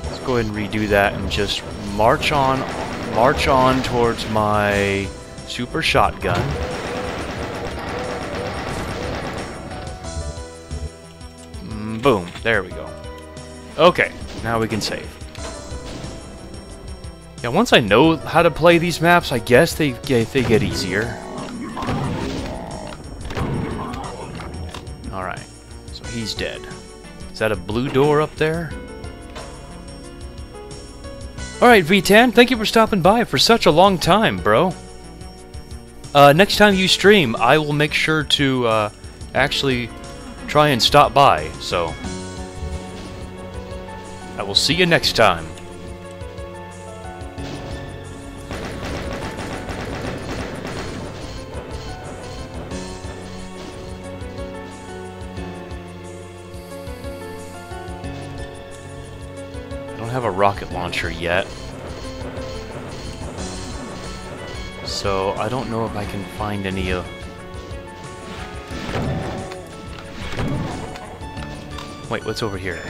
Let's go ahead and redo that and just march on march on towards my Super shotgun. Mm, boom. There we go. Okay, now we can save. Yeah, once I know how to play these maps, I guess they they get easier. Alright, so he's dead. Is that a blue door up there? Alright, V10, thank you for stopping by for such a long time, bro. Uh, next time you stream, I will make sure to uh, actually try and stop by, so... I will see you next time. I don't have a rocket launcher yet. So I don't know if I can find any of... Wait, what's over here?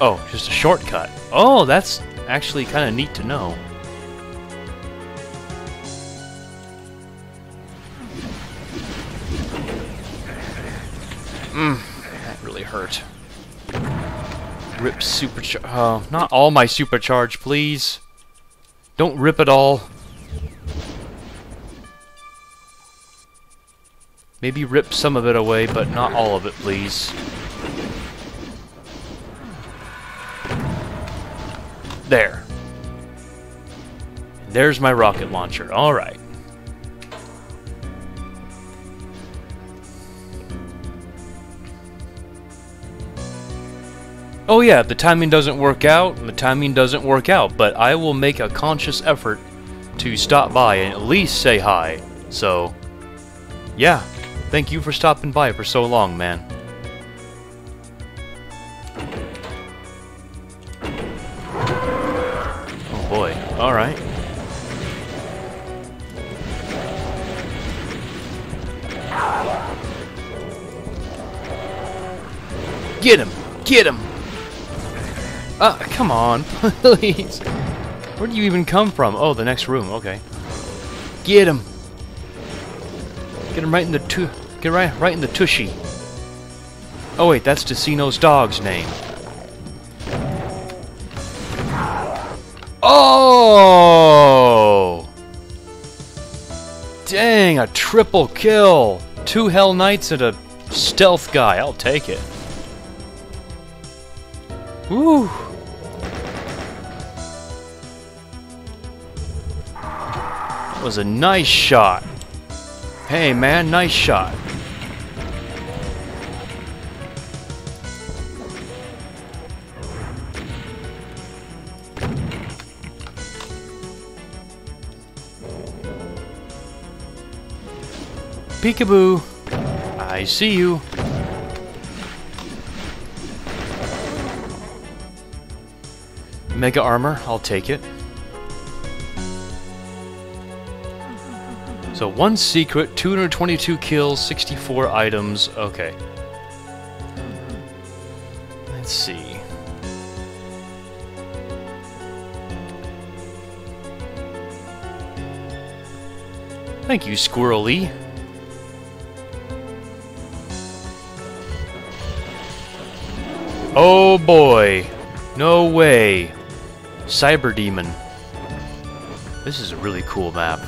Oh, just a shortcut. Oh, that's actually kind of neat to know. Mmm, that really hurt. Rip supercharge. Oh, uh, not all my supercharge, please. Don't rip it all. Maybe rip some of it away, but not all of it, please. There. There's my rocket launcher. Alright. Oh yeah, the timing doesn't work out, the timing doesn't work out, but I will make a conscious effort to stop by and at least say hi. So, yeah thank you for stopping by for so long, man. Oh boy, alright. Get him! Get him! Uh, come on, <laughs> please. Where do you even come from? Oh, the next room. Okay. Get him. Get him right in the tu get right right in the tushy. Oh wait, that's Decino's dog's name. Oh! Dang, a triple kill. Two Hell Knights and a stealth guy. I'll take it. Woo! That was a nice shot. Hey man, nice shot. Peekaboo. I see you. Mega armor, I'll take it. So one secret, 222 kills, 64 items. Okay. Let's see. Thank you, Squirrely. Oh boy. No way. Cyber Demon. This is a really cool map.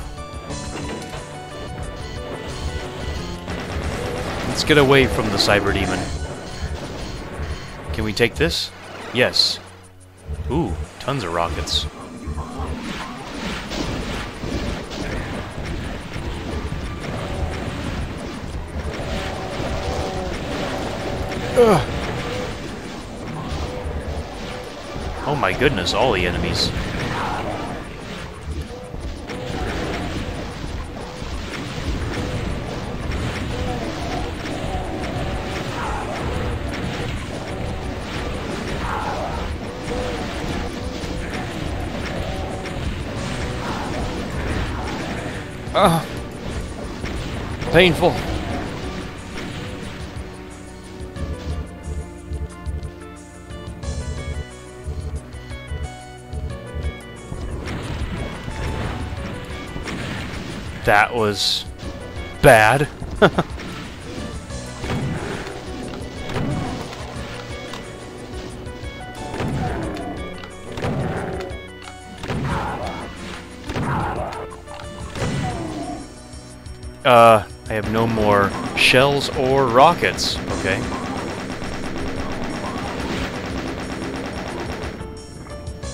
Let's get away from the Cyber Demon. Can we take this? Yes. Ooh, tons of rockets. Ugh. Oh my goodness, all the enemies. Oh. Painful. That was bad. <laughs> Uh, I have no more shells or rockets. Okay.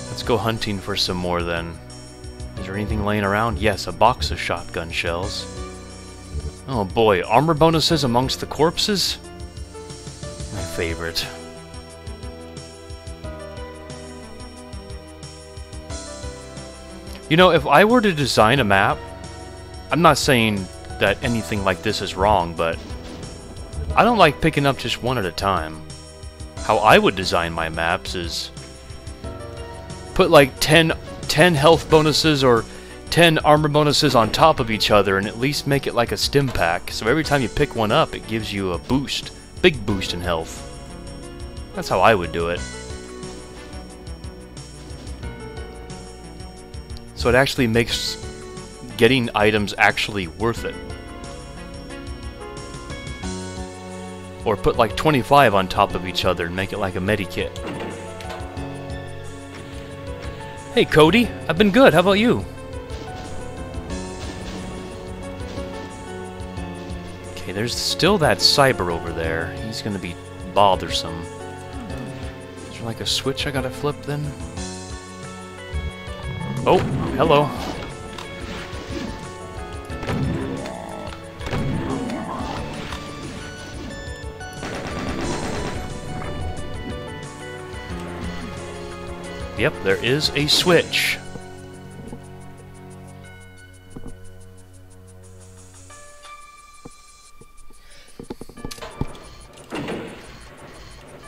Let's go hunting for some more then. There anything laying around? Yes, a box of shotgun shells. Oh boy, armor bonuses amongst the corpses? My favorite. You know, if I were to design a map, I'm not saying that anything like this is wrong, but I don't like picking up just one at a time. How I would design my maps is put like 10, 10 health bonuses or 10 armor bonuses on top of each other and at least make it like a stim pack. So every time you pick one up, it gives you a boost. Big boost in health. That's how I would do it. So it actually makes getting items actually worth it. Or put like 25 on top of each other and make it like a medikit. Hey Cody, I've been good, how about you? Okay, there's still that cyber over there. He's gonna be bothersome. Is there like a switch I gotta flip then? Oh, hello. Yep, there is a switch.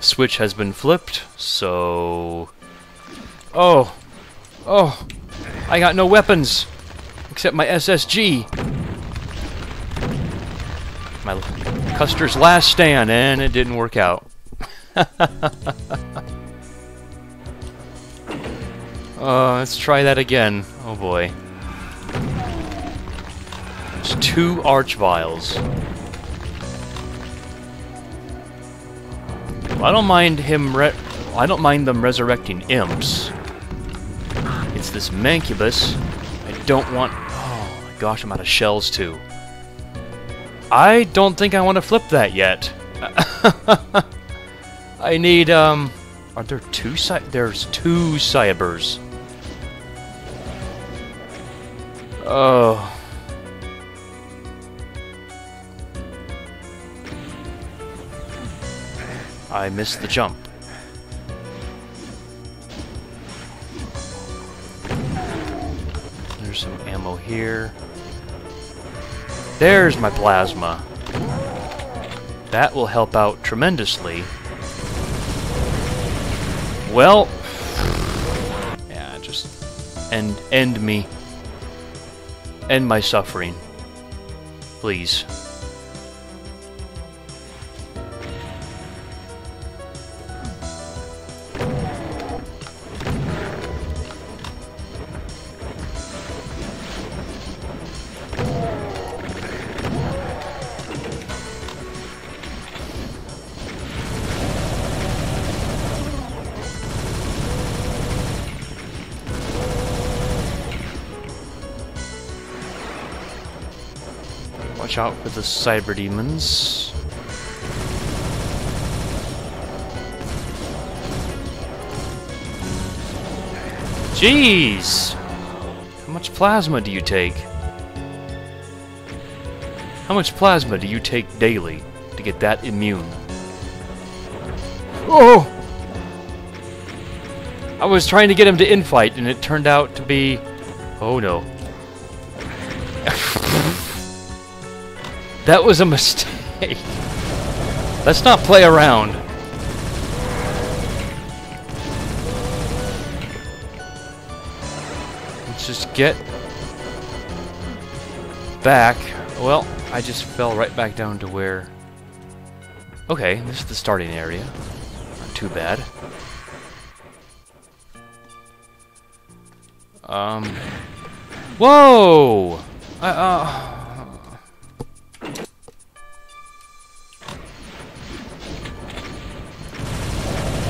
Switch has been flipped, so... Oh! Oh! I got no weapons! Except my SSG! My Custer's last stand, and it didn't work out. <laughs> Uh, let's try that again. Oh boy. There's two arch-viles. I don't mind him I don't mind them resurrecting imps. It's this Mancubus. I don't want... Oh my gosh, I'm out of shells too. I don't think I want to flip that yet. <laughs> I need, um... Are there two There's two cybers. Oh. I missed the jump. There's some ammo here. There's my plasma. That will help out tremendously. Well, yeah, just end end me. End my suffering. Please. For the cyber demons. Jeez! How much plasma do you take? How much plasma do you take daily to get that immune? Oh! I was trying to get him to infight, and it turned out to be... Oh no. <laughs> That was a mistake. Let's not play around. Let's just get back. Well, I just fell right back down to where... Okay, this is the starting area. Not too bad. Um... Whoa! I, uh...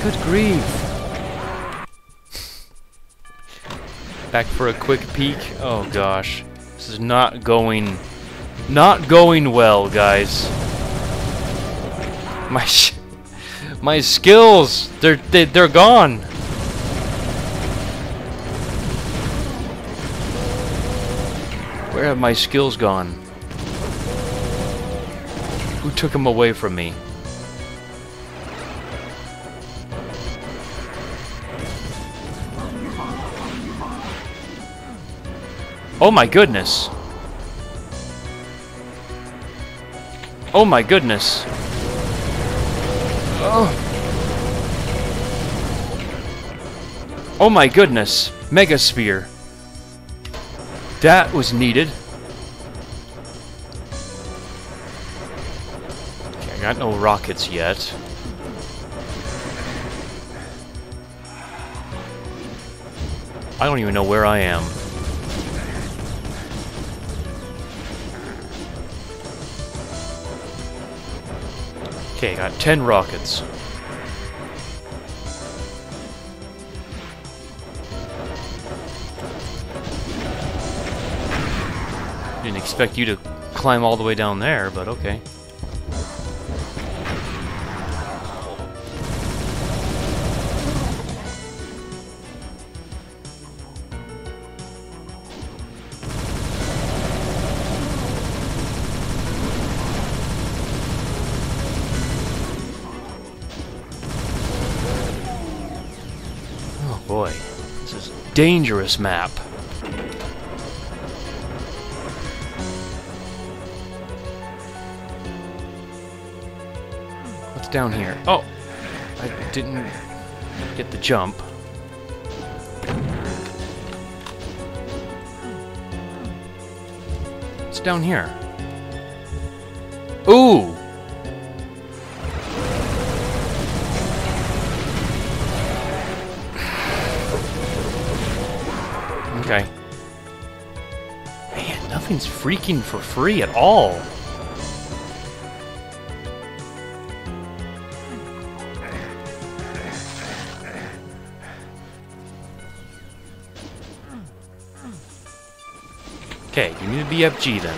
Good grief. Back for a quick peek. Oh gosh. This is not going... Not going well, guys. My <laughs> my skills, they're they, are they are gone. Where have my skills gone? Who took them away from me? Oh my goodness. Oh my goodness. Oh. Oh my goodness. Mega Megasphere. That was needed. Okay, I got no rockets yet. I don't even know where I am. Okay, got 10 rockets. Didn't expect you to climb all the way down there, but okay. Dangerous map. What's down here? Oh! I didn't get the jump. What's down here? Ooh! Nothing's freaking for free at all. Okay, give me the BFG then.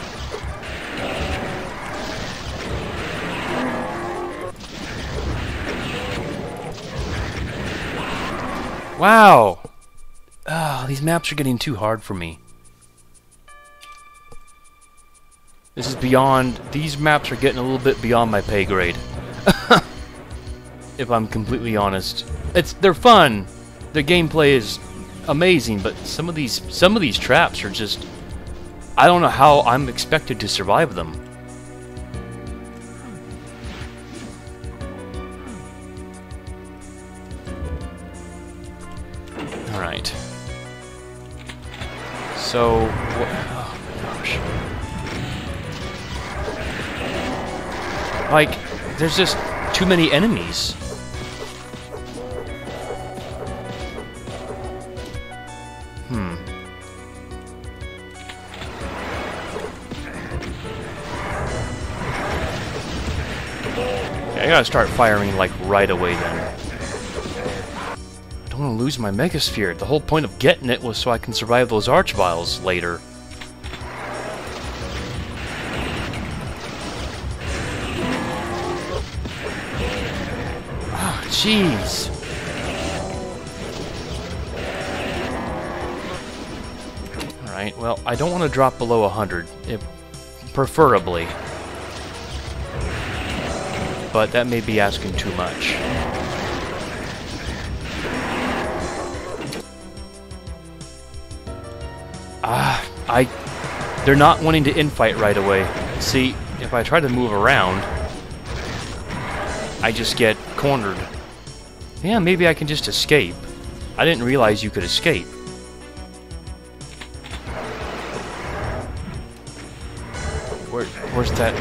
Wow! Ah, these maps are getting too hard for me. Beyond... These maps are getting a little bit beyond my pay grade. <laughs> if I'm completely honest. It's They're fun. The gameplay is amazing, but some of these some of these traps are just... I don't know how I'm expected to survive them. Like, there's just too many enemies. Hmm. I gotta start firing, like, right away then. I don't want to lose my Megasphere. The whole point of getting it was so I can survive those Archviles later. Jeez. Alright, well, I don't want to drop below 100, if, preferably. But that may be asking too much. Ah, I... They're not wanting to infight right away. See, if I try to move around, I just get cornered. Yeah, maybe I can just escape. I didn't realize you could escape. Where, where's that...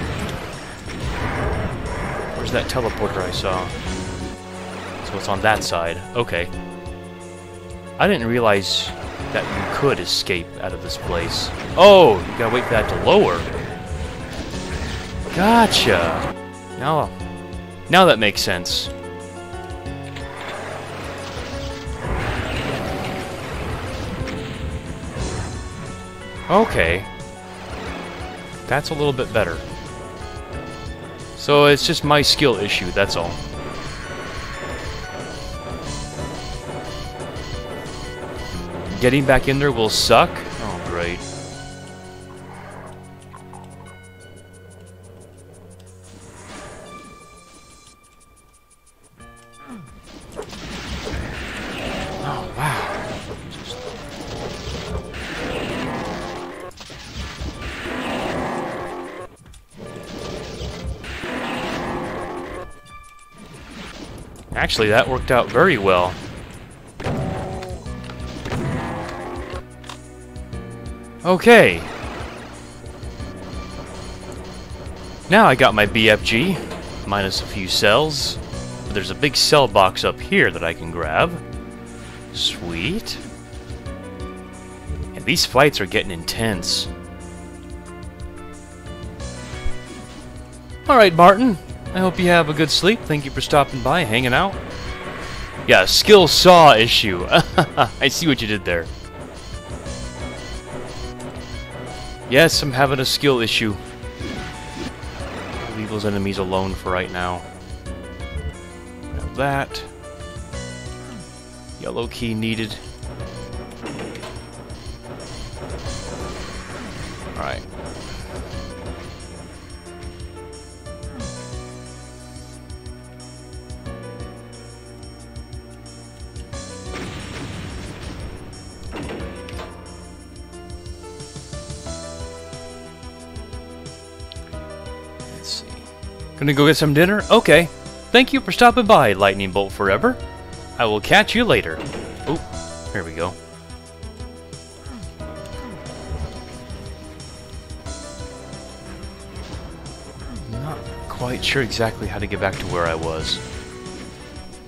Where's that teleporter I saw? So it's on that side. Okay. I didn't realize that you could escape out of this place. Oh, you gotta wait for that to lower. Gotcha. Now, now that makes sense. Okay. That's a little bit better. So it's just my skill issue, that's all. Getting back in there will suck? Oh, great. Actually, that worked out very well. Okay. Now I got my BFG, minus a few cells. There's a big cell box up here that I can grab. Sweet. And these fights are getting intense. Alright, Martin. I hope you have a good sleep. Thank you for stopping by, hanging out. Yeah, Skillsaw issue. <laughs> I see what you did there. Yes, I'm having a skill issue. Leave those enemies alone for right now. Now that. Yellow key needed. Gonna go get some dinner? Okay. Thank you for stopping by, Lightning Bolt Forever. I will catch you later. Oh, here we go. I'm not quite sure exactly how to get back to where I was.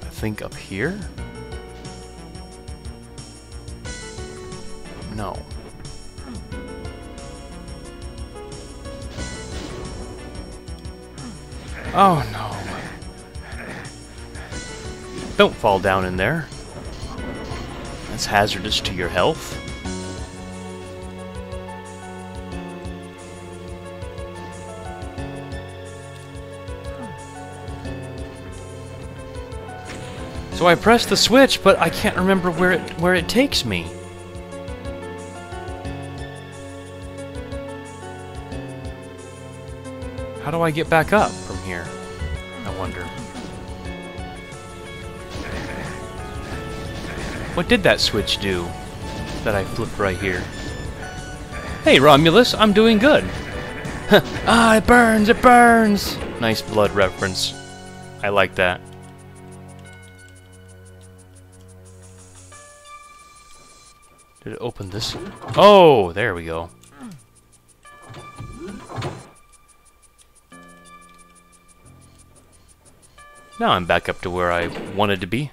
I think up here? Oh no. Don't fall down in there. That's hazardous to your health. So I press the switch, but I can't remember where it where it takes me. How do I get back up here? I wonder. What did that switch do that I flipped right here? Hey, Romulus, I'm doing good. <laughs> ah, it burns, it burns! Nice blood reference. I like that. Did it open this? Oh, there we go. Now I'm back up to where I wanted to be.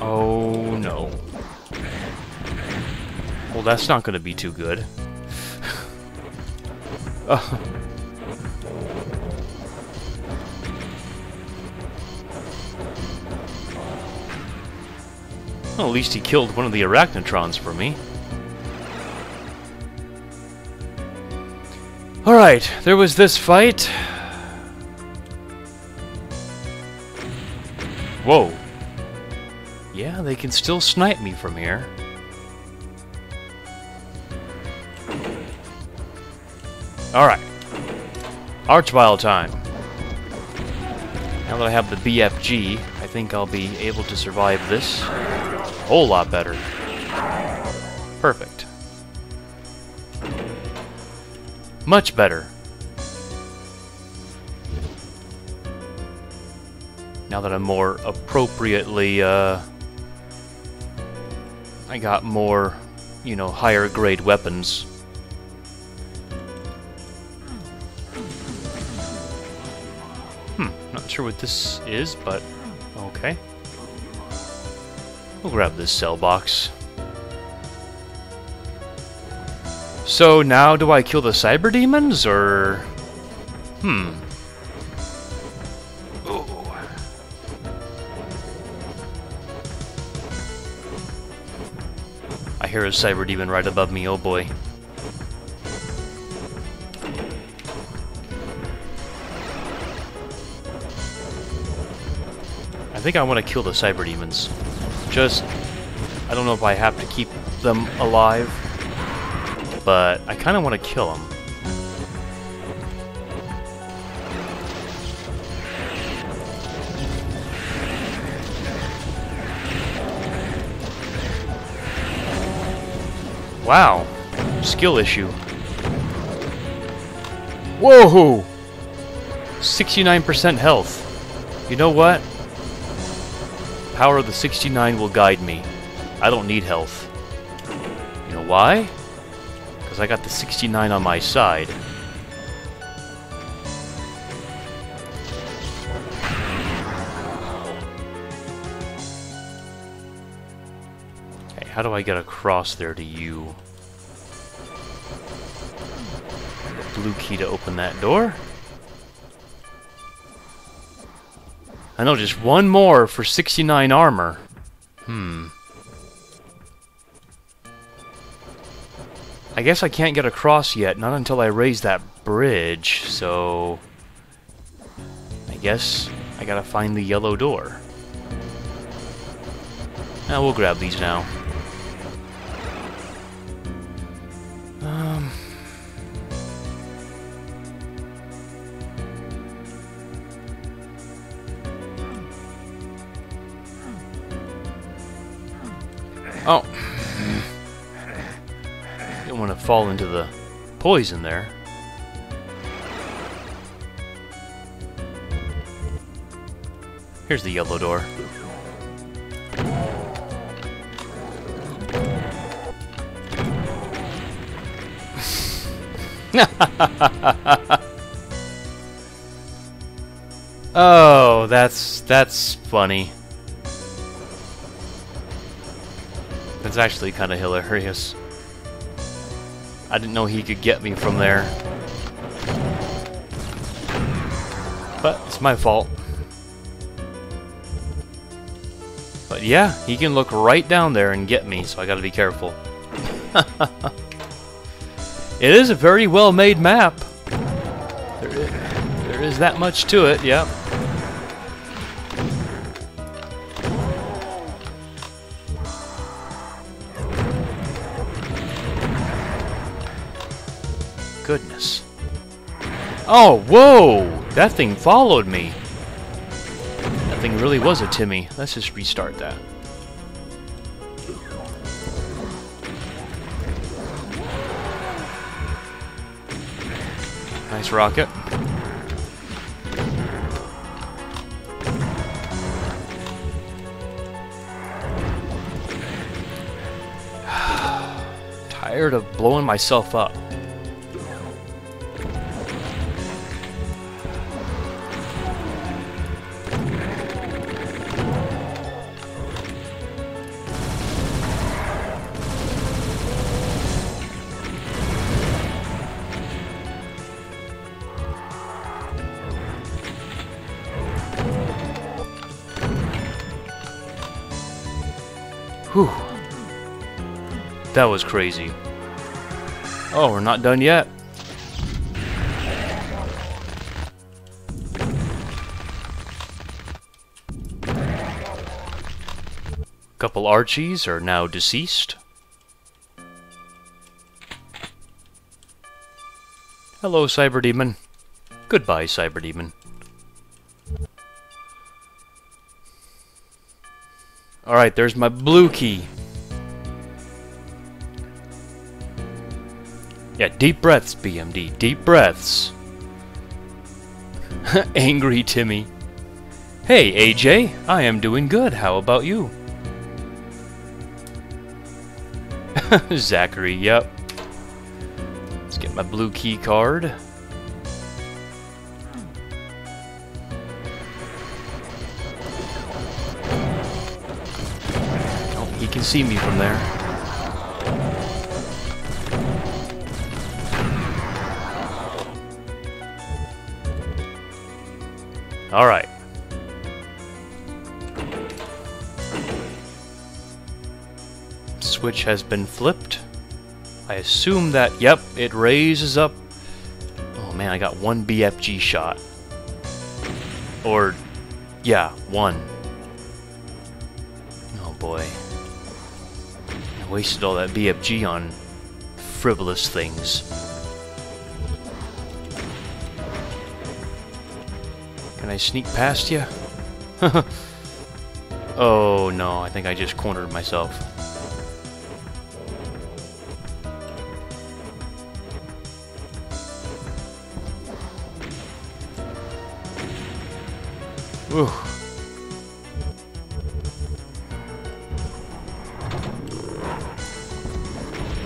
Oh no. Well, that's not going to be too good. <laughs> oh. Well, at least he killed one of the arachnotrons for me. Alright, there was this fight. Whoa. Yeah, they can still snipe me from here. Alright. Archvile time. Now that I have the BFG, I think I'll be able to survive this a whole lot better. Perfect. Much better. That I'm more appropriately, uh... I got more, you know, higher grade weapons. Hmm, not sure what this is, but okay. We'll grab this cell box. So now do I kill the cyber demons, or... Hmm. Hear a cyber demon right above me, oh boy. I think I want to kill the cyber demons. Just, I don't know if I have to keep them alive, but I kind of want to kill them. Wow. Skill issue. Whoa! 69% health. You know what? Power of the 69 will guide me. I don't need health. You know why? Because I got the 69 on my side. How do I get across there to you? Blue key to open that door. I know, just one more for 69 armor. Hmm. I guess I can't get across yet, not until I raise that bridge, so... I guess I gotta find the yellow door. Now we'll grab these now. want to fall into the poison there. Here's the yellow door. <laughs> oh, that's that's funny. That's actually kind of hilarious. I didn't know he could get me from there. But it's my fault. But yeah, he can look right down there and get me, so I gotta be careful. <laughs> it is a very well made map. There is, there is that much to it, yep. Goodness. Oh, whoa! That thing followed me. That thing really was a Timmy. Let's just restart that. Nice rocket. <sighs> Tired of blowing myself up. That was crazy. Oh, we're not done yet. Couple Archies are now deceased. Hello, Cyber Demon. Goodbye, Cyber Demon. Alright, there's my blue key. Yeah, deep breaths, BMD. Deep breaths. <laughs> Angry Timmy. Hey, AJ. I am doing good. How about you? <laughs> Zachary, yep. Let's get my blue key card. Oh, he can see me from there. All right. Switch has been flipped. I assume that, yep, it raises up. Oh man, I got one BFG shot. Or, yeah, one. Oh boy. I wasted all that BFG on frivolous things. I sneak past you? <laughs> oh no, I think I just cornered myself. Ooh.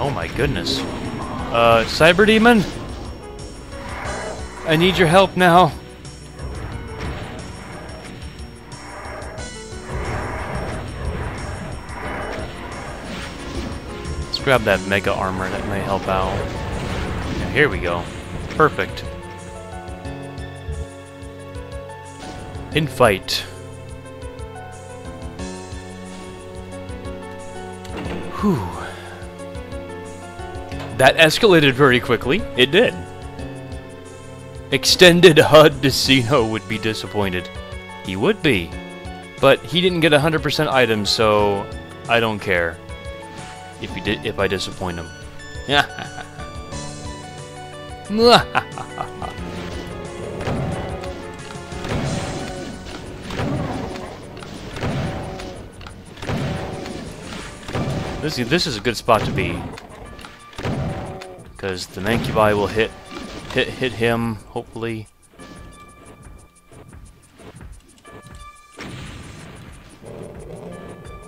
Oh my goodness. Uh, Cyber Demon? I need your help now. Grab that Mega Armor, that may help out. Here we go. Perfect. In fight. Whew. That escalated very quickly. It did. Extended HUD Decino would be disappointed. He would be. But he didn't get 100% items, so I don't care if he did if I disappoint him. <laughs> this this is a good spot to be because the Mancubi will hit hit hit him hopefully.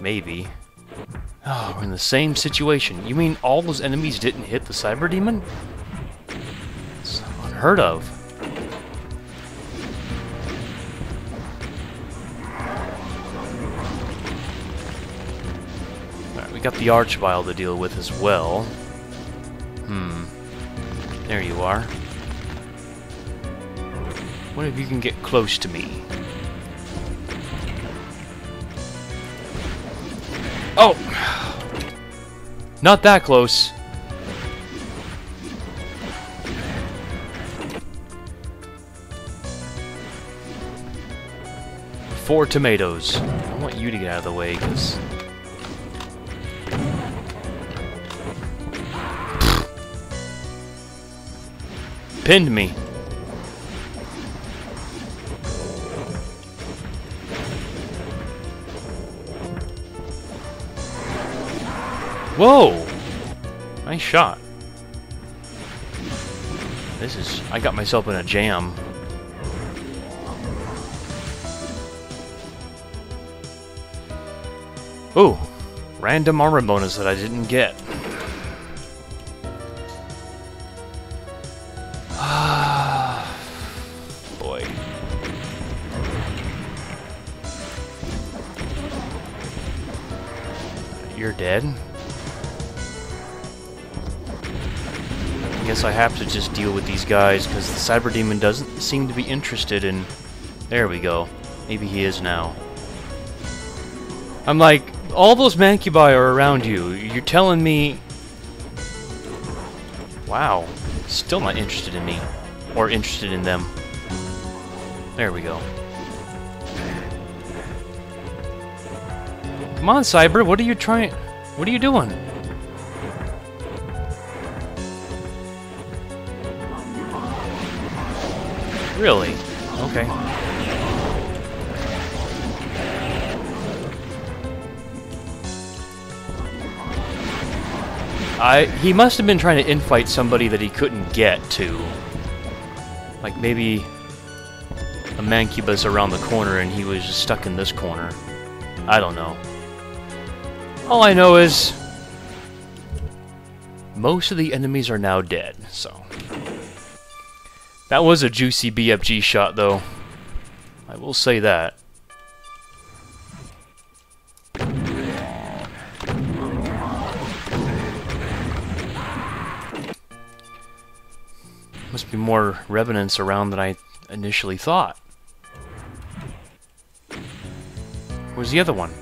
Maybe. Oh, we're in the same situation. You mean all those enemies didn't hit the Cyber Demon? It's unheard of. Alright, we got the Archvile to deal with as well. Hmm. There you are. What if you can get close to me? Oh! Not that close. Four tomatoes. I want you to get out of the way, because... Pinned me. Whoa! Nice shot. This is... I got myself in a jam. Ooh! Random armor bonus that I didn't get. Just deal with these guys because the Cyber Demon doesn't seem to be interested in... There we go. Maybe he is now. I'm like, all those Mancubi are around you. You're telling me... Wow. Still not interested in me. Or interested in them. There we go. Come on, Cyber, what are you trying... What are you doing? Really? Okay. I he must have been trying to infight somebody that he couldn't get to. Like maybe a Mancubus around the corner and he was just stuck in this corner. I don't know. All I know is most of the enemies are now dead, so that was a juicy BFG shot though. I will say that. Must be more revenants around than I initially thought. Where's the other one?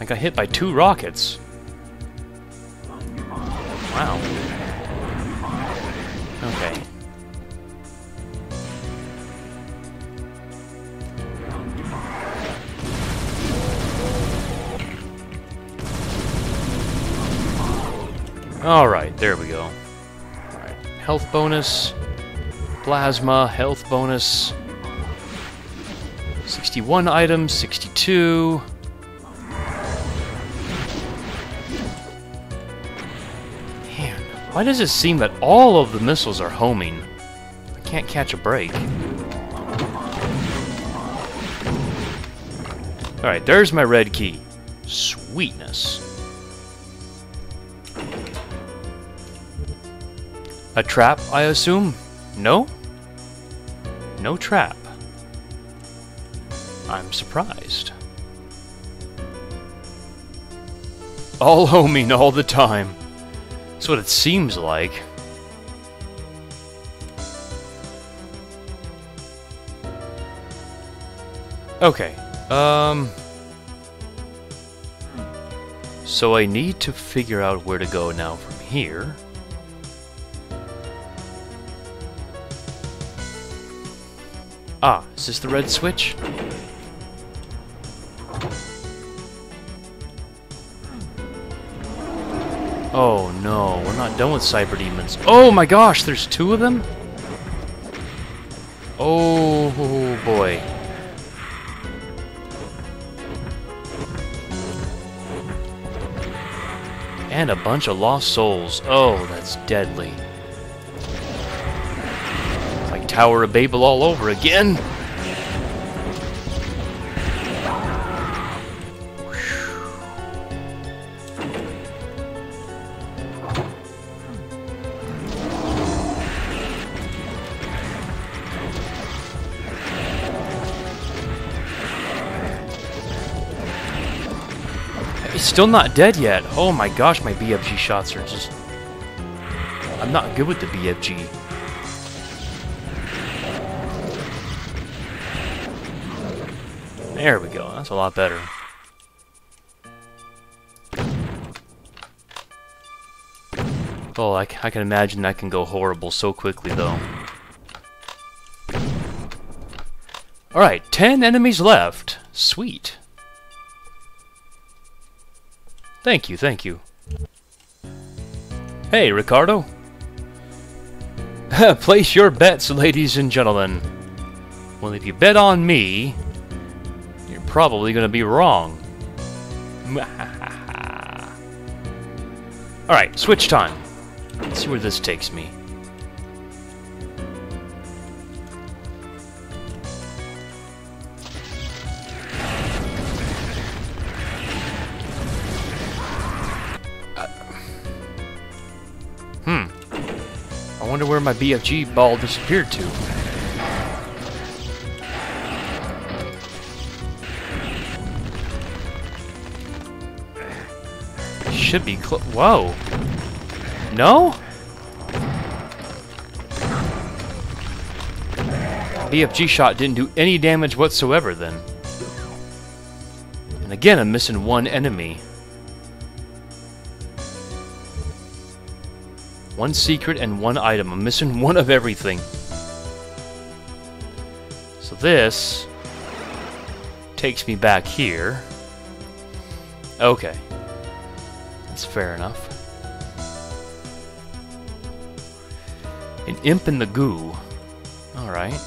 I got hit by two rockets. Wow. Alright, there we go. Health bonus, plasma, health bonus, 61 items, 62. Man, why does it seem that all of the missiles are homing? I can't catch a break. Alright, there's my red key. Sweetness. A trap, I assume? No? No trap. I'm surprised. All homing all the time. That's what it seems like. Okay, um... So I need to figure out where to go now from here. Ah, is this the red switch? Oh no, we're not done with Cyber Demons. Oh my gosh, there's two of them? Oh boy. And a bunch of lost souls. Oh, that's deadly. Tower of Babel all over again. He's still not dead yet. Oh my gosh, my BFG shots are just... I'm not good with the BFG. There we go. That's a lot better. Oh, I, I can imagine that can go horrible so quickly, though. Alright, 10 enemies left. Sweet. Thank you, thank you. Hey, Ricardo. <laughs> Place your bets, ladies and gentlemen. Well, if you bet on me, probably going to be wrong. <laughs> Alright, switch time. Let's see where this takes me. Hmm. I wonder where my BFG ball disappeared to. Should be. Whoa. No? BFG shot didn't do any damage whatsoever then. And again, I'm missing one enemy. One secret and one item. I'm missing one of everything. So this takes me back here. Okay. That's fair enough. An imp in the goo. Alright.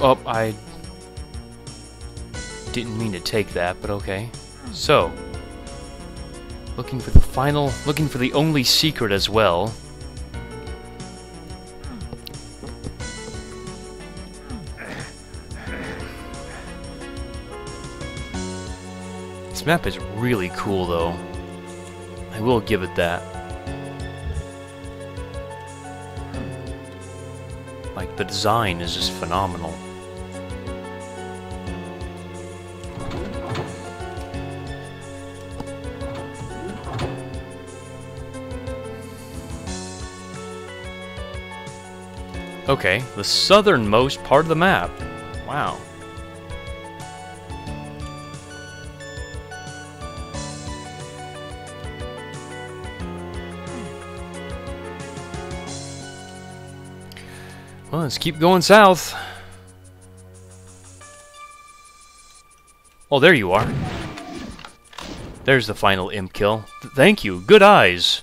Oh, I didn't mean to take that, but okay. So, looking for the final, looking for the only secret as well. Map is really cool, though. I will give it that. Like, the design is just phenomenal. Okay, the southernmost part of the map. Wow. Let's keep going south. Oh, there you are. There's the final imp kill. Th thank you. Good eyes.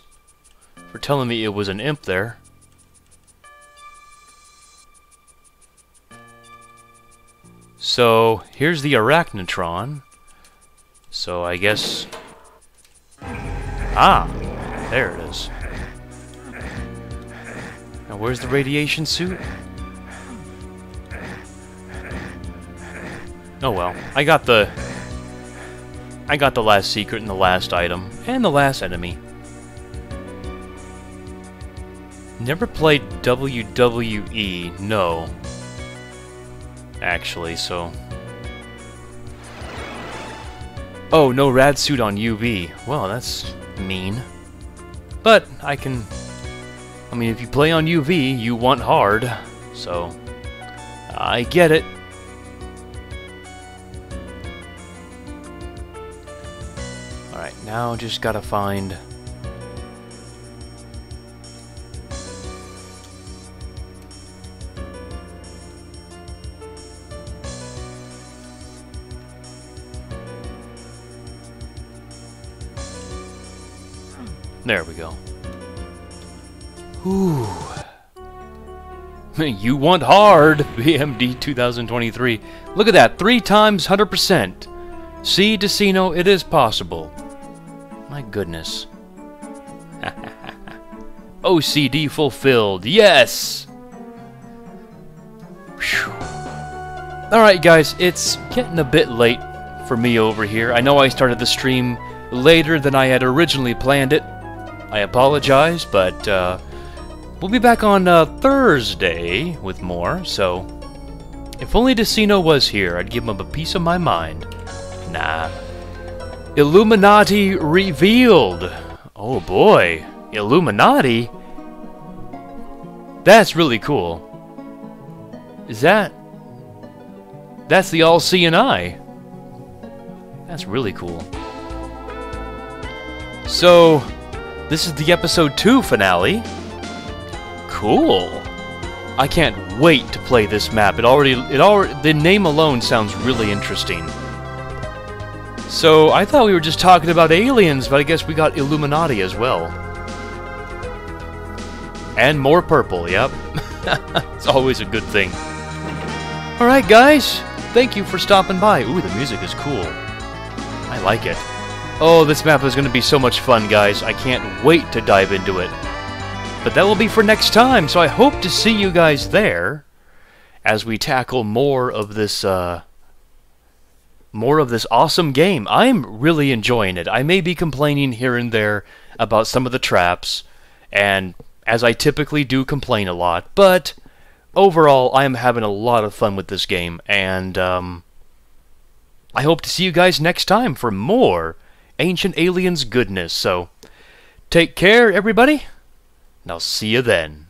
For telling me it was an imp there. So, here's the Arachnotron. So, I guess... Ah! There it is. Now, where's the radiation suit? Oh well, I got the... I got the last secret and the last item, and the last enemy. Never played WWE, no actually, so... Oh, no rad suit on UV. Well, that's mean. But I can... I mean, if you play on UV, you want hard, so... I get it. Now just gotta find... There we go. Ooh. <laughs> You want hard, BMD 2023. Look at that, three times 100%. See, Decino, it is possible. My goodness. <laughs> OCD fulfilled, yes! Alright guys, it's getting a bit late for me over here. I know I started the stream later than I had originally planned it. I apologize, but uh, we'll be back on uh, Thursday with more, so if only Decino was here, I'd give him a piece of my mind. Nah. Illuminati revealed. Oh boy, Illuminati? That's really cool. Is that... That's the all-seeing eye. That's really cool. So, this is the episode 2 finale. Cool. I can't wait to play this map. It already it already the name alone sounds really interesting. So, I thought we were just talking about aliens, but I guess we got Illuminati as well. And more purple, yep. <laughs> it's always a good thing. Alright, guys. Thank you for stopping by. Ooh, the music is cool. I like it. Oh, this map is going to be so much fun, guys. I can't wait to dive into it. But that will be for next time, so I hope to see you guys there as we tackle more of this, uh, more of this awesome game. I'm really enjoying it. I may be complaining here and there about some of the traps, and as I typically do complain a lot, but overall, I am having a lot of fun with this game, and um, I hope to see you guys next time for more Ancient Aliens goodness. So, take care, everybody, and I'll see you then.